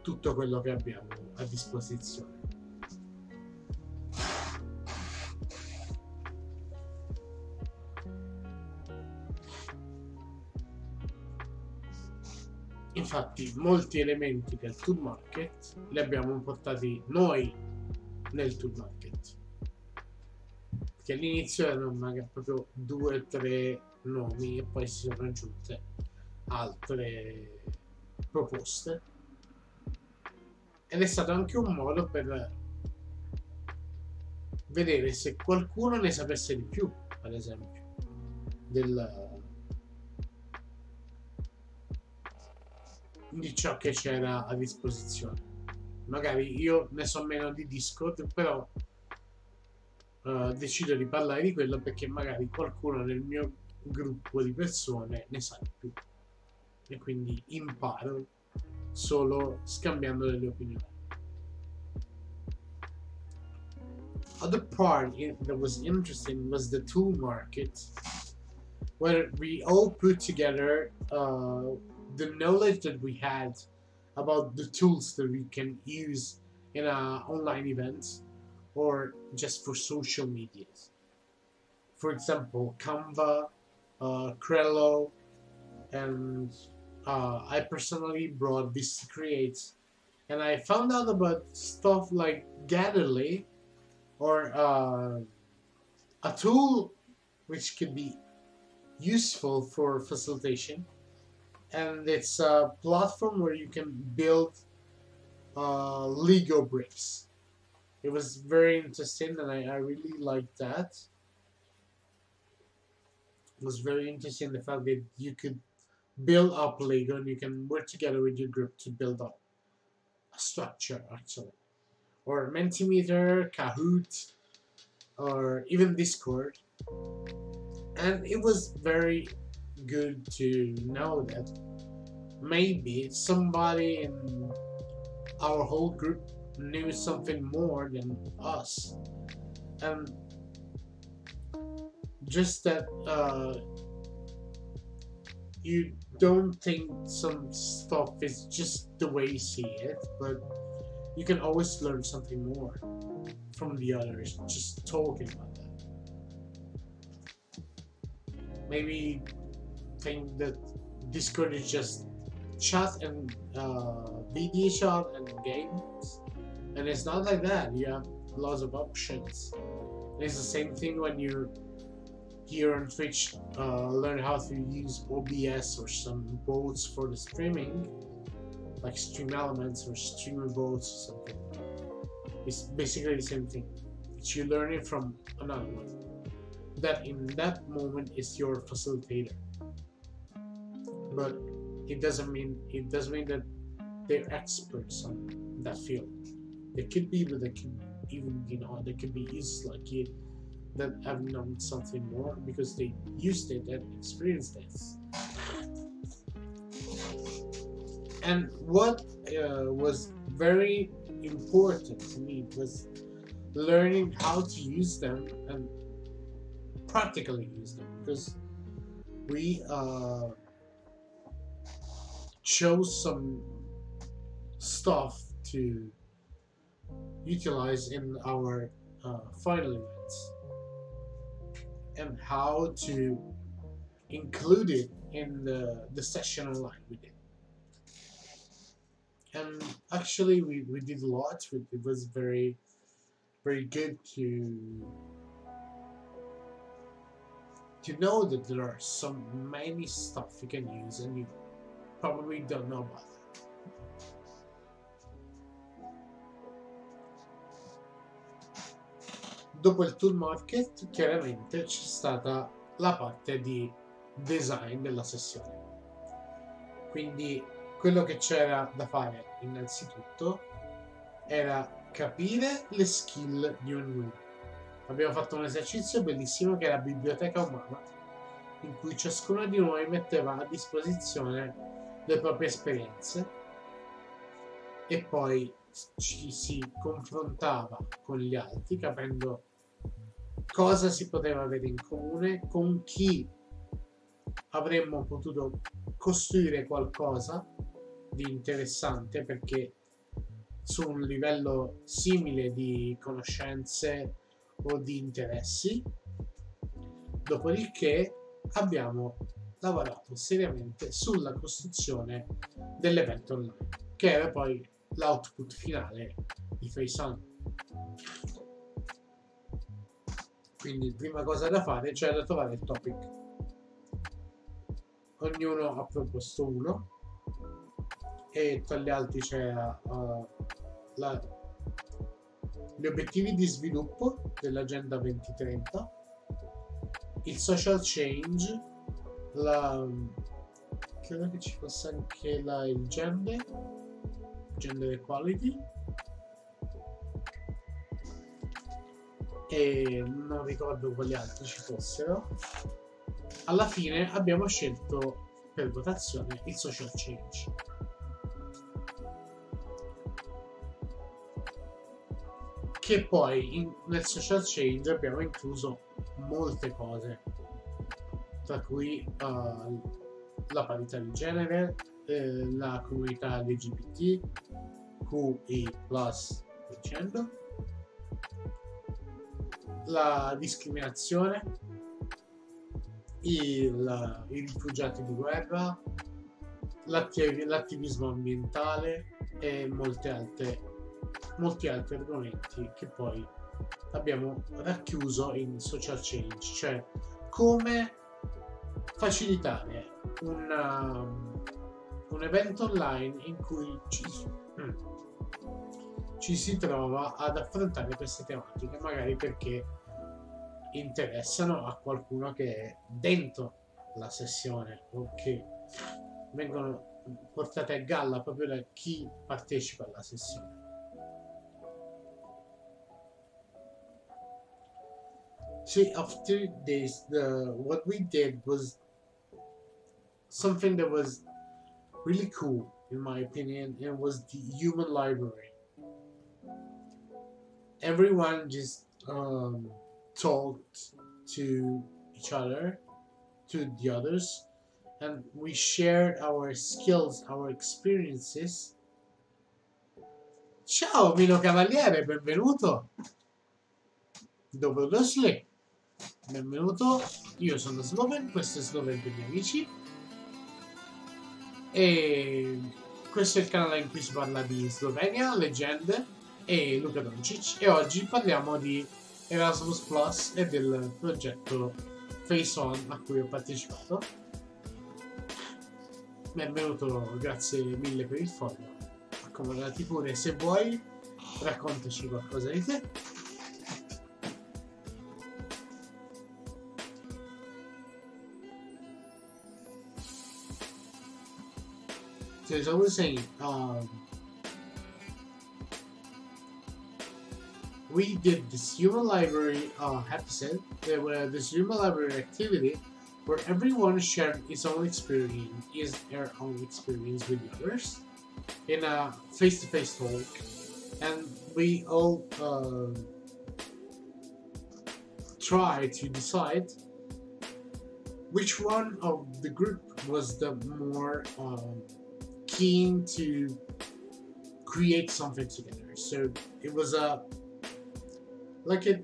tutto quello che abbiamo a disposizione. Infatti molti elementi del tool market li abbiamo portati noi nel tool market. Che all'inizio erano magari proprio due o tre nomi e poi si sono aggiunte altre proposte. Ed è stato anche un modo per vedere se qualcuno ne sapesse di più, ad esempio, del, di ciò che c'era a disposizione. Magari io ne so meno di Discord, però uh, decido di parlare di quello perché magari qualcuno nel mio gruppo di persone ne sa di più. E quindi imparo solo scambiando delle opinioni. Other part that was interesting was the tool market, where we all put together uh, the knowledge that we had about the tools that we can use in a online events or just for social medias. For example, Canva, uh, Crello, and uh, I personally brought this to create and I found out about stuff like Gatherly or uh, a tool which could be useful for facilitation and it's a platform where you can build uh, lego bricks it was very interesting and i, I really liked that. It was very interesting the fact that you could build up lego and you can work together with your group to build up a structure actually. Or mentimeter kahoot or even discord. And it was very good to know that maybe somebody in our whole group knew something more than us. And just that uh, you don't think some stuff is just the way you see it but you can always learn something more from the others just talking about that. Maybe think that Discord is just chat and uh, BD chat and games, and it's not like that. You have lots of options. It's the same thing when you here on Twitch uh, learn how to use OBS or some bots for the streaming, like Stream Elements or Streamer bots or something. It's basically the same thing. It's you learning from another one that in that moment is your facilitator. But it doesn't mean it doesn't mean that they're experts on that field. They could be, but they could even you know they could be used like you that have known something more because they used it and experienced it. And what uh, was very important to me was learning how to use them and practically use them because we uh, chose some stuff to utilize in our uh, final events and how to include it in the, the session online we did. And actually we, we did a lot. It was very very good to to know that there are so many stuff you can use and you probably don't know about. Dopo il tool market chiaramente c'è stata la parte di design della sessione. Quindi quello che c'era da fare innanzitutto era capire le skill di ognuno abbiamo fatto un esercizio bellissimo che la biblioteca umana, in cui ciascuno di noi metteva a disposizione le proprie esperienze e poi ci si confrontava con gli altri capendo cosa si poteva avere in comune, con chi avremmo potuto costruire qualcosa di interessante perché su un livello simile di conoscenze o di interessi. Dopodiché abbiamo lavorato seriamente sulla costruzione dell'evento online, che era poi l'output finale di FaceOn. Quindi prima cosa da fare c'è da trovare il topic. Ognuno ha proposto uno e tra gli altri c'era uh, gli obiettivi di sviluppo dell'Agenda 2030, il social change, la, credo che ci fosse anche la, il gender, gender equality, e non ricordo quali altri ci fossero. Alla fine abbiamo scelto per votazione il social change. che poi in, nel social change abbiamo incluso molte cose, tra cui uh, la parità di genere, eh, la comunità LGBT, QI, dicendo, la discriminazione, il, i rifugiati di guerra, l'attivismo ambientale e altre molti altri argomenti che poi abbiamo racchiuso in social change, cioè come facilitare un, um, un evento online in cui ci, mm, ci si trova ad affrontare queste tematiche, magari perché interessano a qualcuno che è dentro la sessione o che vengono portate a galla proprio da chi partecipa alla sessione. See, after this, the what we did was something that was really cool, in my opinion. It was the human library. Everyone just um, talked to each other, to the others, and we shared our skills, our experiences. Ciao Mino Cavaliere, benvenuto. Dobrodošli. Benvenuto, io sono Sloven, questo è Sloven per gli amici. E questo è il canale in cui si parla di Slovenia, leggende e Luka Doncic. E oggi parliamo di Erasmus Plus e del progetto Face On a cui ho partecipato. Benvenuto, grazie mille per il follow. Accomodati pure se vuoi, raccontaci qualcosa di te. As I was saying, um, we did this human library uh, episode, uh, this human library activity, where everyone shared his own experience, his their own experience with others, in a face-to-face talk, and we all um try to decide which one of the group was the more um, keen to create something together. So it was a like a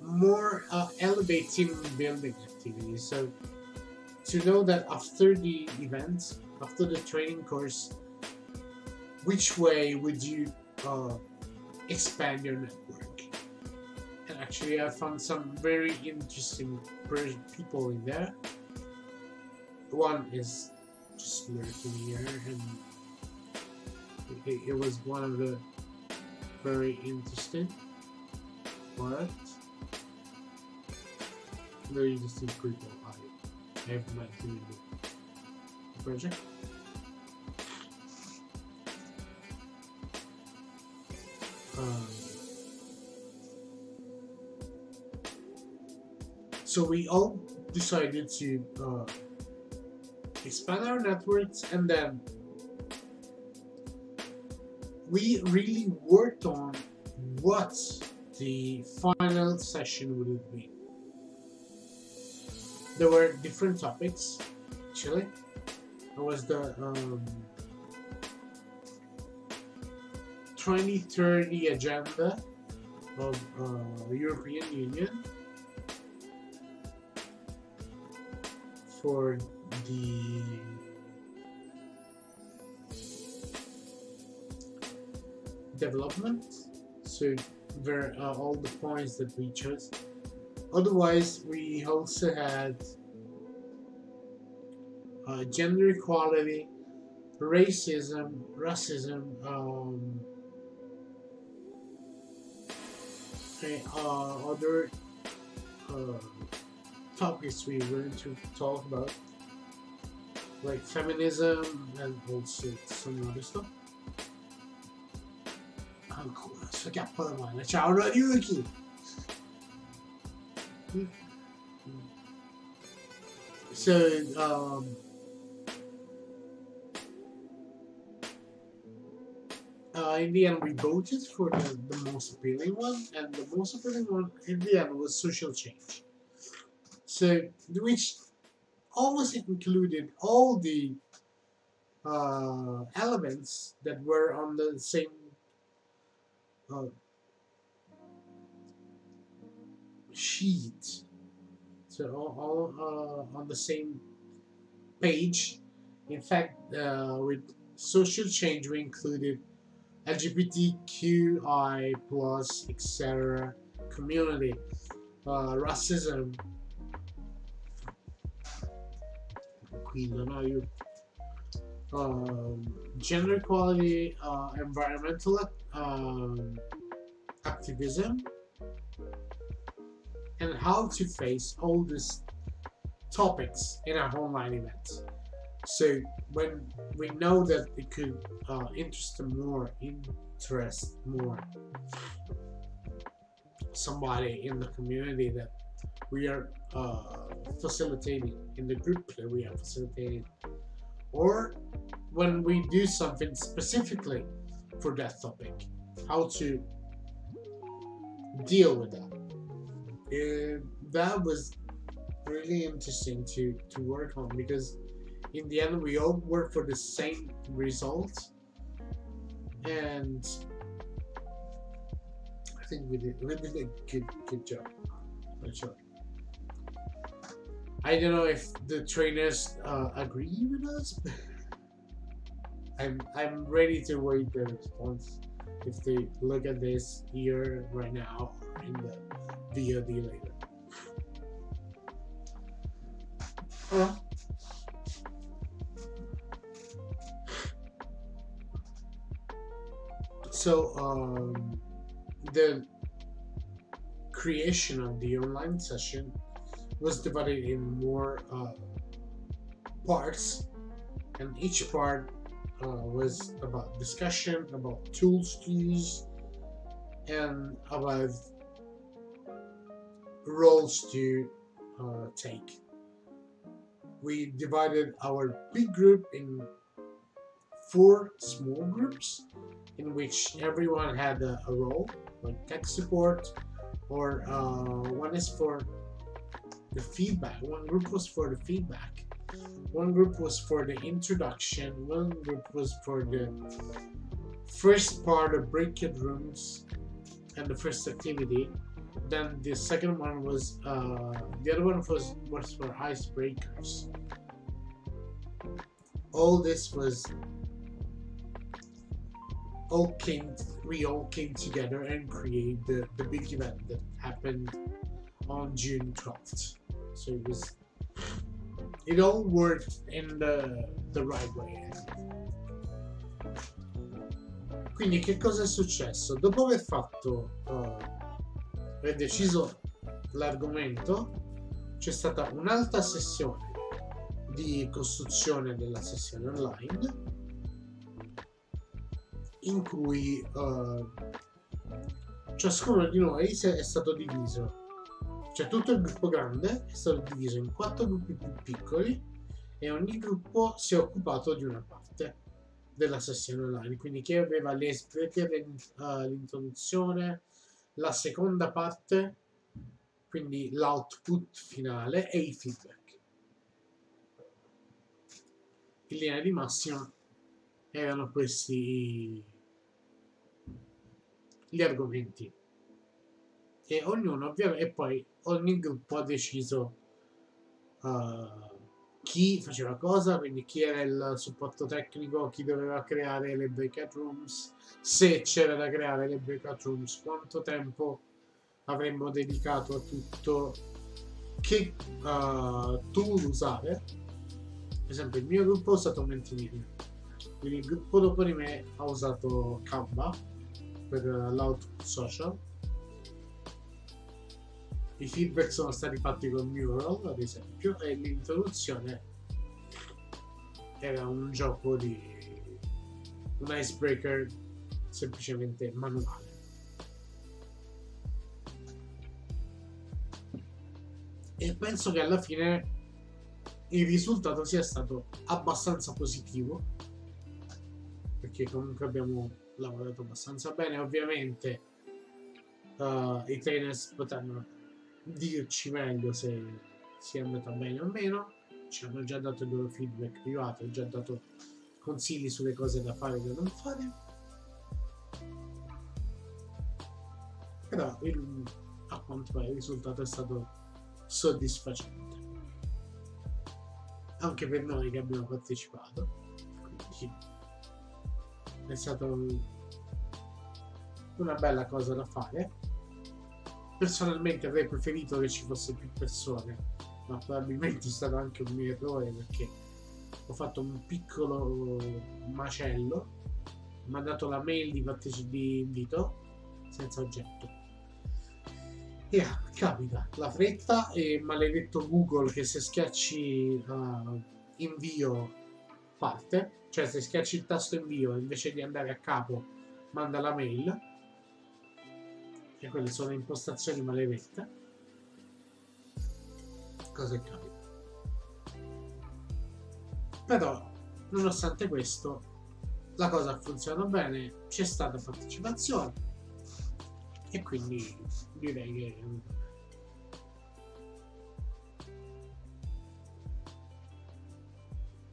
more uh, elevating building activity. So to know that after the event, after the training course, which way would you uh, expand your network? And actually, I found some very interesting people in there. One is just lurking here, and it, it was one of the very interesting, but very interesting people I have met in the project. Um, so we all decided to uh, expand our networks and then we really worked on what the final session would have been. There were different topics, actually. There was the um, 2030 agenda of uh, European Union for the development. So there are all the points that we chose. Otherwise, we also had uh, gender equality, racism, racism, um, and, uh, other uh, topics we were to talk about, like feminism and also some other stuff. Chiappo da. Ciao, no, Yuki! So, um, uh, in the end, we voted for the, the most appealing one, and the most appealing one in the end was social change. So, which almost included all the uh, elements that were on the same uh, sheet. So all, all uh, on the same page. In fact, uh, with social change, we included LGBTQI plus, etc., community, uh, racism. Qui non ho io. Um, gender equality, uh, environmental um, activism, and how to face all these topics in our online events. So when we know that it could uh, interest more, interest more somebody in the community that we are uh, facilitating in the group that we are facilitating, or when we do something specifically for that topic, how to deal with that. And that was really interesting to to work on because in the end we all work for the same result and I think we did we did a good good job for sure. I don't know if the trainers uh, agree with us. I'm I'm ready to wait their response if they look at this here right now or in the VOD later. Uh, so um, the creation of the online session was divided in more uh, parts. And each part uh, was about discussion about tools to use and about roles to uh, take. We divided our big group in four small groups in which everyone had a, a role like tech support or uh, one is for the feedback. One group was for the feedback. One group was for the introduction. One group was for the first part of breakout rooms and the first activity. Then the second one was uh, the other one was was for icebreakers. All this was all came we all came together and create the, the big event that happened on June 12th so it was it all worked in the, the right way. Quindi che cosa è successo? Dopo aver fatto uh, aver deciso l'argomento c'è stata un'altra sessione di costruzione della sessione online in cui uh, ciascuno di noi è stato diviso cioè tutto il gruppo grande è stato diviso in quattro gruppi più piccoli e ogni gruppo si è occupato di una parte della sessione online. Quindi chi aveva uh, l'introduzione la seconda parte quindi l'output finale e i feedback. In linea di massima erano questi gli argomenti e ognuno ovviamente e poi ogni gruppo ha deciso uh, chi faceva cosa quindi chi era il supporto tecnico chi doveva creare le breakout rooms se c'era da creare le breakout rooms quanto tempo avremmo dedicato a tutto che uh, tool usare. Per esempio il mio gruppo ha usato Mentimeter quindi il gruppo dopo di me ha usato Canva per l'output social i feedback sono stati fatti con Mural ad esempio e l'introduzione era un gioco di un icebreaker semplicemente manuale. E penso che alla fine il risultato sia stato abbastanza positivo perché comunque abbiamo lavorato abbastanza bene. Ovviamente uh, i trainers potranno dirci meglio se sia andata bene o meno. Ci hanno già dato il loro feedback privato ho già dato consigli sulle cose da fare e da non fare. Però il, a quanto pare il risultato è stato soddisfacente. Anche per noi che abbiamo partecipato. Quindi è stata un- una bella cosa da fare personalmente avrei preferito che ci fosse più persone, ma probabilmente è stato anche un mio errore perché ho fatto un piccolo macello, ho mandato la mail di, invito senza oggetto. E ah, capita, la fretta e maledetto Google che se schiacci uh, invio parte, cioè se schiacci il tasto invio invece di andare a capo manda la mail e quelle sono impostazioni maledette. Cosa capita? Però, nonostante questo, la cosa ha funzionato bene, c'è stata partecipazione e quindi direi che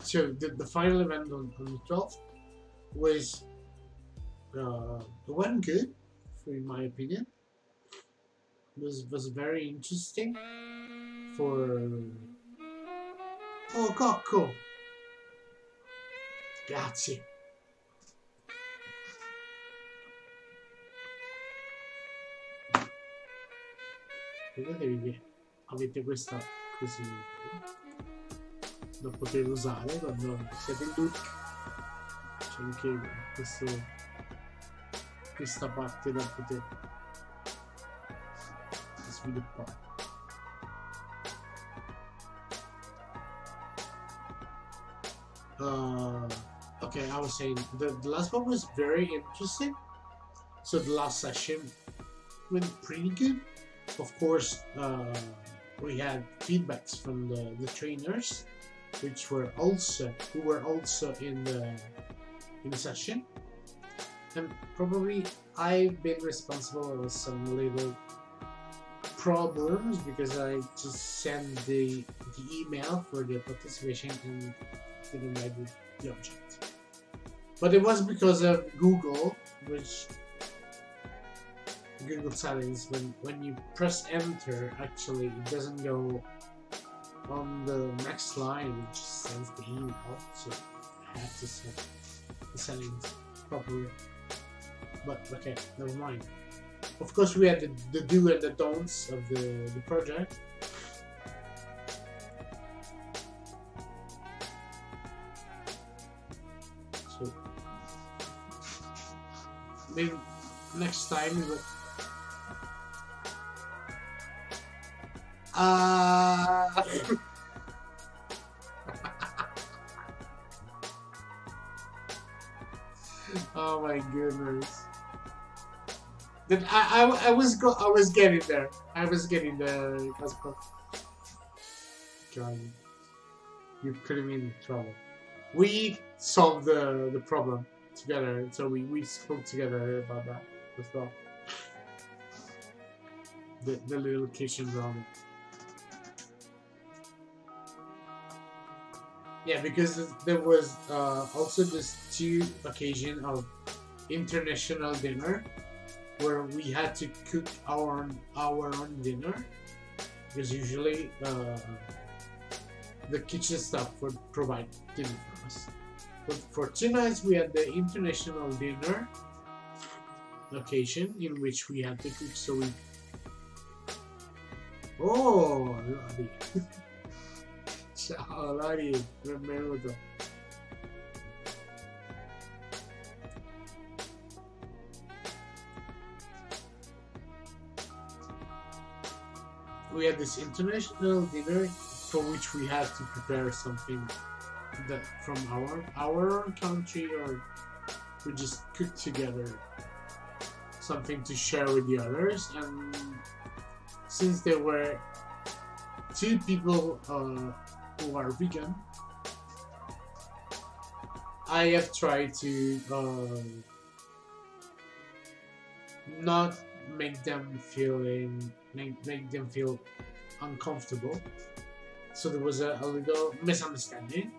So the, the final event on, on the 12th was uh, went good, in my opinion. Was was very interesting for oh cocco. Grazie. Ricordatevi che avete questa così da poter usare quando siete in look. C'è anche questo, questa parte da poter sviluppare. Uh, okay, I was saying the, the last one was very interesting. So the last session went pretty good. Of course, uh, we had feedbacks from the, the trainers, which were also who were also in the in the session, and probably I've been responsible for some little problems because I just sent the the email for the participation and didn't write the, the object. But it was because of Google, which Google settings when when you press enter actually it doesn't go on the next line it just sends the email so I have to set the settings properly but okay never mind of course we had the, the do and the don'ts of the, the project so maybe next time we will Uh... oh my goodness. I, I, I was go I was getting there. I was getting there. Cosmo. God, you put me in trouble. We solved the the problem together, so we, we spoke together about that as well. The, the little kitchen drama. Yeah, because there was uh, also this two occasion of international dinner where we had to cook our own, our own dinner because usually uh, the kitchen staff would provide dinner for us. But for two nights we had the international dinner occasion in which we had to cook so we Oh. Ciao Lodi, benvenuto. We had this international dinner for which we had to prepare something that from our our own country or we just cooked together something to share with the others. And since there were two people uh, who are vegan, I have tried to uh, not make them feeling make, make them feel uncomfortable. So there was a, a little misunderstanding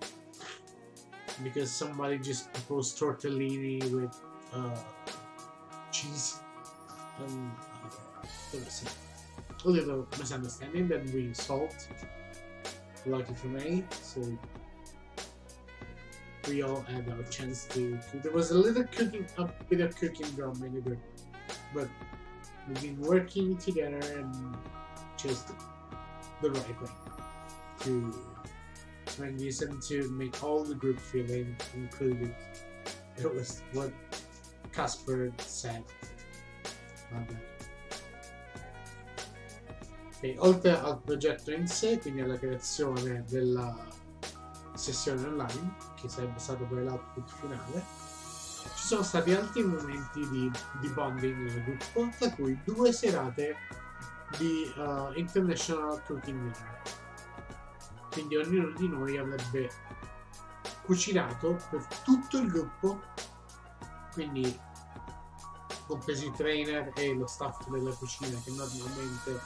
because somebody just proposed tortellini with uh, cheese and uh, there was a little misunderstanding that we solved lucky for me so we all had our chance to cook. there was a little cooking a bit of cooking drum in it but we've been working together and just the right way to you listen to make all the group feeling included. It was what Casper said. E oltre al progetto in sé, quindi alla creazione della sessione online, che sarebbe stato poi l'output finale, ci sono stati altri momenti di, di bonding nel gruppo, tra cui due serate di uh, International Cooking Dinner. Quindi ognuno di noi avrebbe cucinato per tutto il gruppo, quindi compresi i trainer e lo staff della cucina che normalmente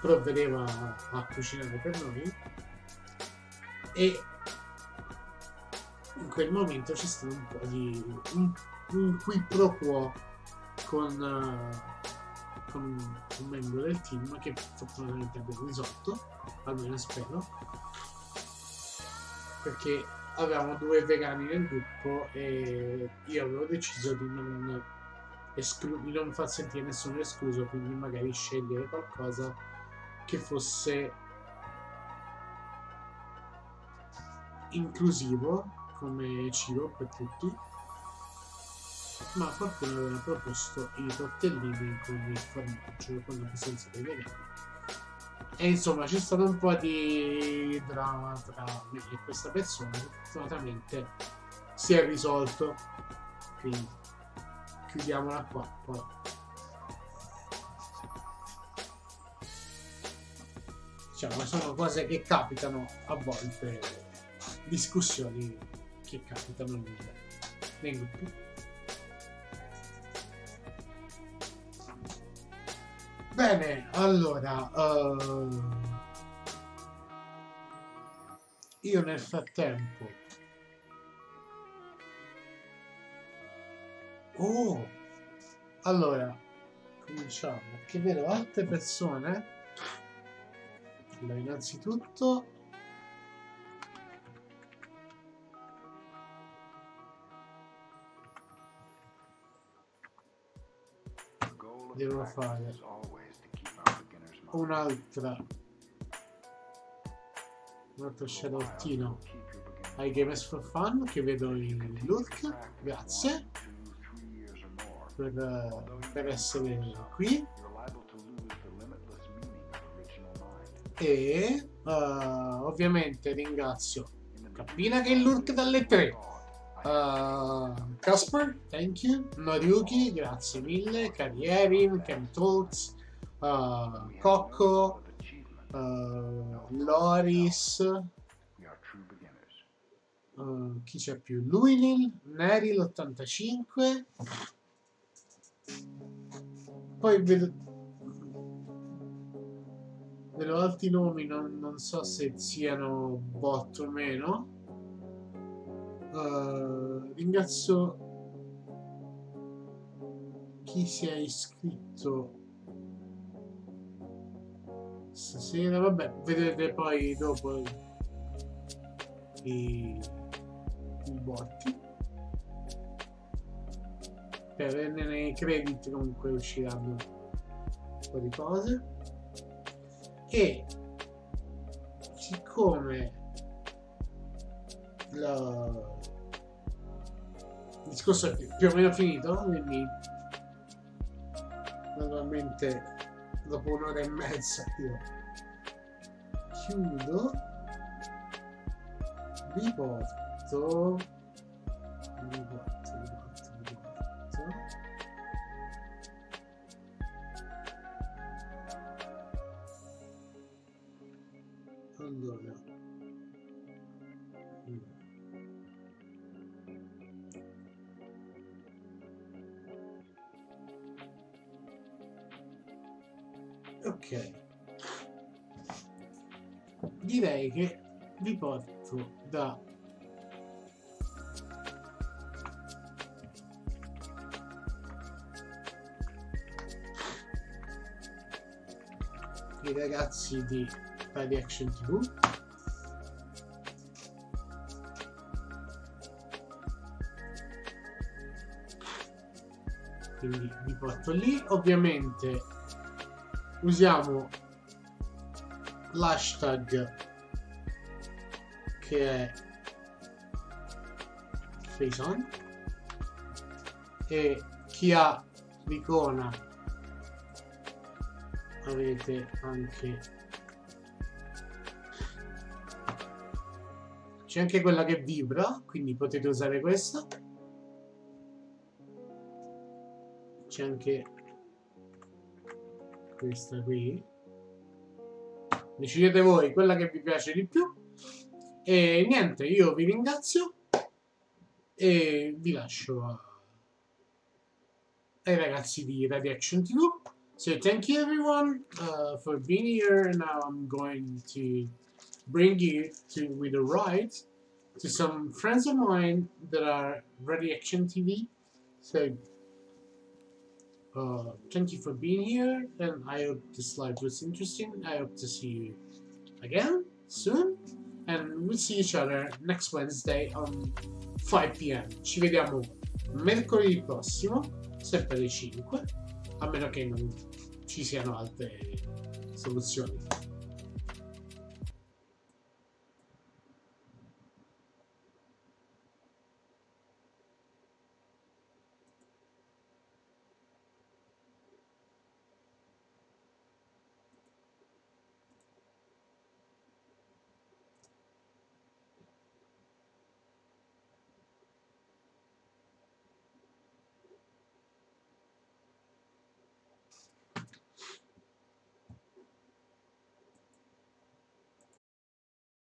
provvedeva a cucinare per noi e in quel momento c'è stato un po' di un, un qui pro quo con, uh, con un membro del team che fortunatamente abbiamo risolto almeno spero perché avevamo due vegani nel gruppo e io avevo deciso di non, esclu- di non far sentire nessuno escluso quindi magari scegliere qualcosa che fosse inclusivo come cibo per tutti. Ma qualcuno aveva proposto i tortellini con il formaggio con la presenza dei vegani e insomma c'è stato un po' di drama tra me e questa persona che fortunatamente si è risolto. Quindi chiudiamola qua poi. Diciamo sono cose che capitano a volte discussioni che capitano nei, nei gruppi bene allora eh, io nel frattempo oh allora cominciamo. Che vedo altre persone. Allora, innanzitutto devo fare un'altra un altro shadowtino. ai Gamers for Fun che vedo in look grazie. per, per essere qui. e uh, ovviamente ringrazio Cappina che è in lurk dalle 3 uh, Casper thank you. Noriuki grazie mille. Carrierin Ken Talks uh, Cocco uh, Loris uh, chi c'è più? Luilil Neri l'85 poi vedo vedo altri nomi non, non, so se siano bot o meno uh, ringrazio chi si è iscritto stasera. Vabbè vedrete poi dopo i, i botti per nei credit comunque usciranno un po' di cose. E siccome la... il discorso è più o meno finito quindi normalmente dopo un'ora e mezza io chiudo vi porto vi porto direi che vi porto da i ragazzi di Live Action TV quindi vi porto lì. Ovviamente usiamo l'hashtag che è FaceOn e chi ha l'icona avete anche c'è anche quella che vibra quindi potete usare questa. C'è anche questa qui. Decidete voi quella che vi piace di più e niente io vi ringrazio e vi lascio a- ai ragazzi di Radiaction TV so thank you everyone uh, for being here. Now I'm going to bring you to with a ride to some friends of mine that are Radiaction TV so uh, thank you for being here, and I hope this live was interesting. I hope to see you again soon, and we'll see each other next Wednesday on 5 p.m. Ci vediamo mercoledì prossimo, sempre alle 5, a meno che non ci siano altre soluzioni.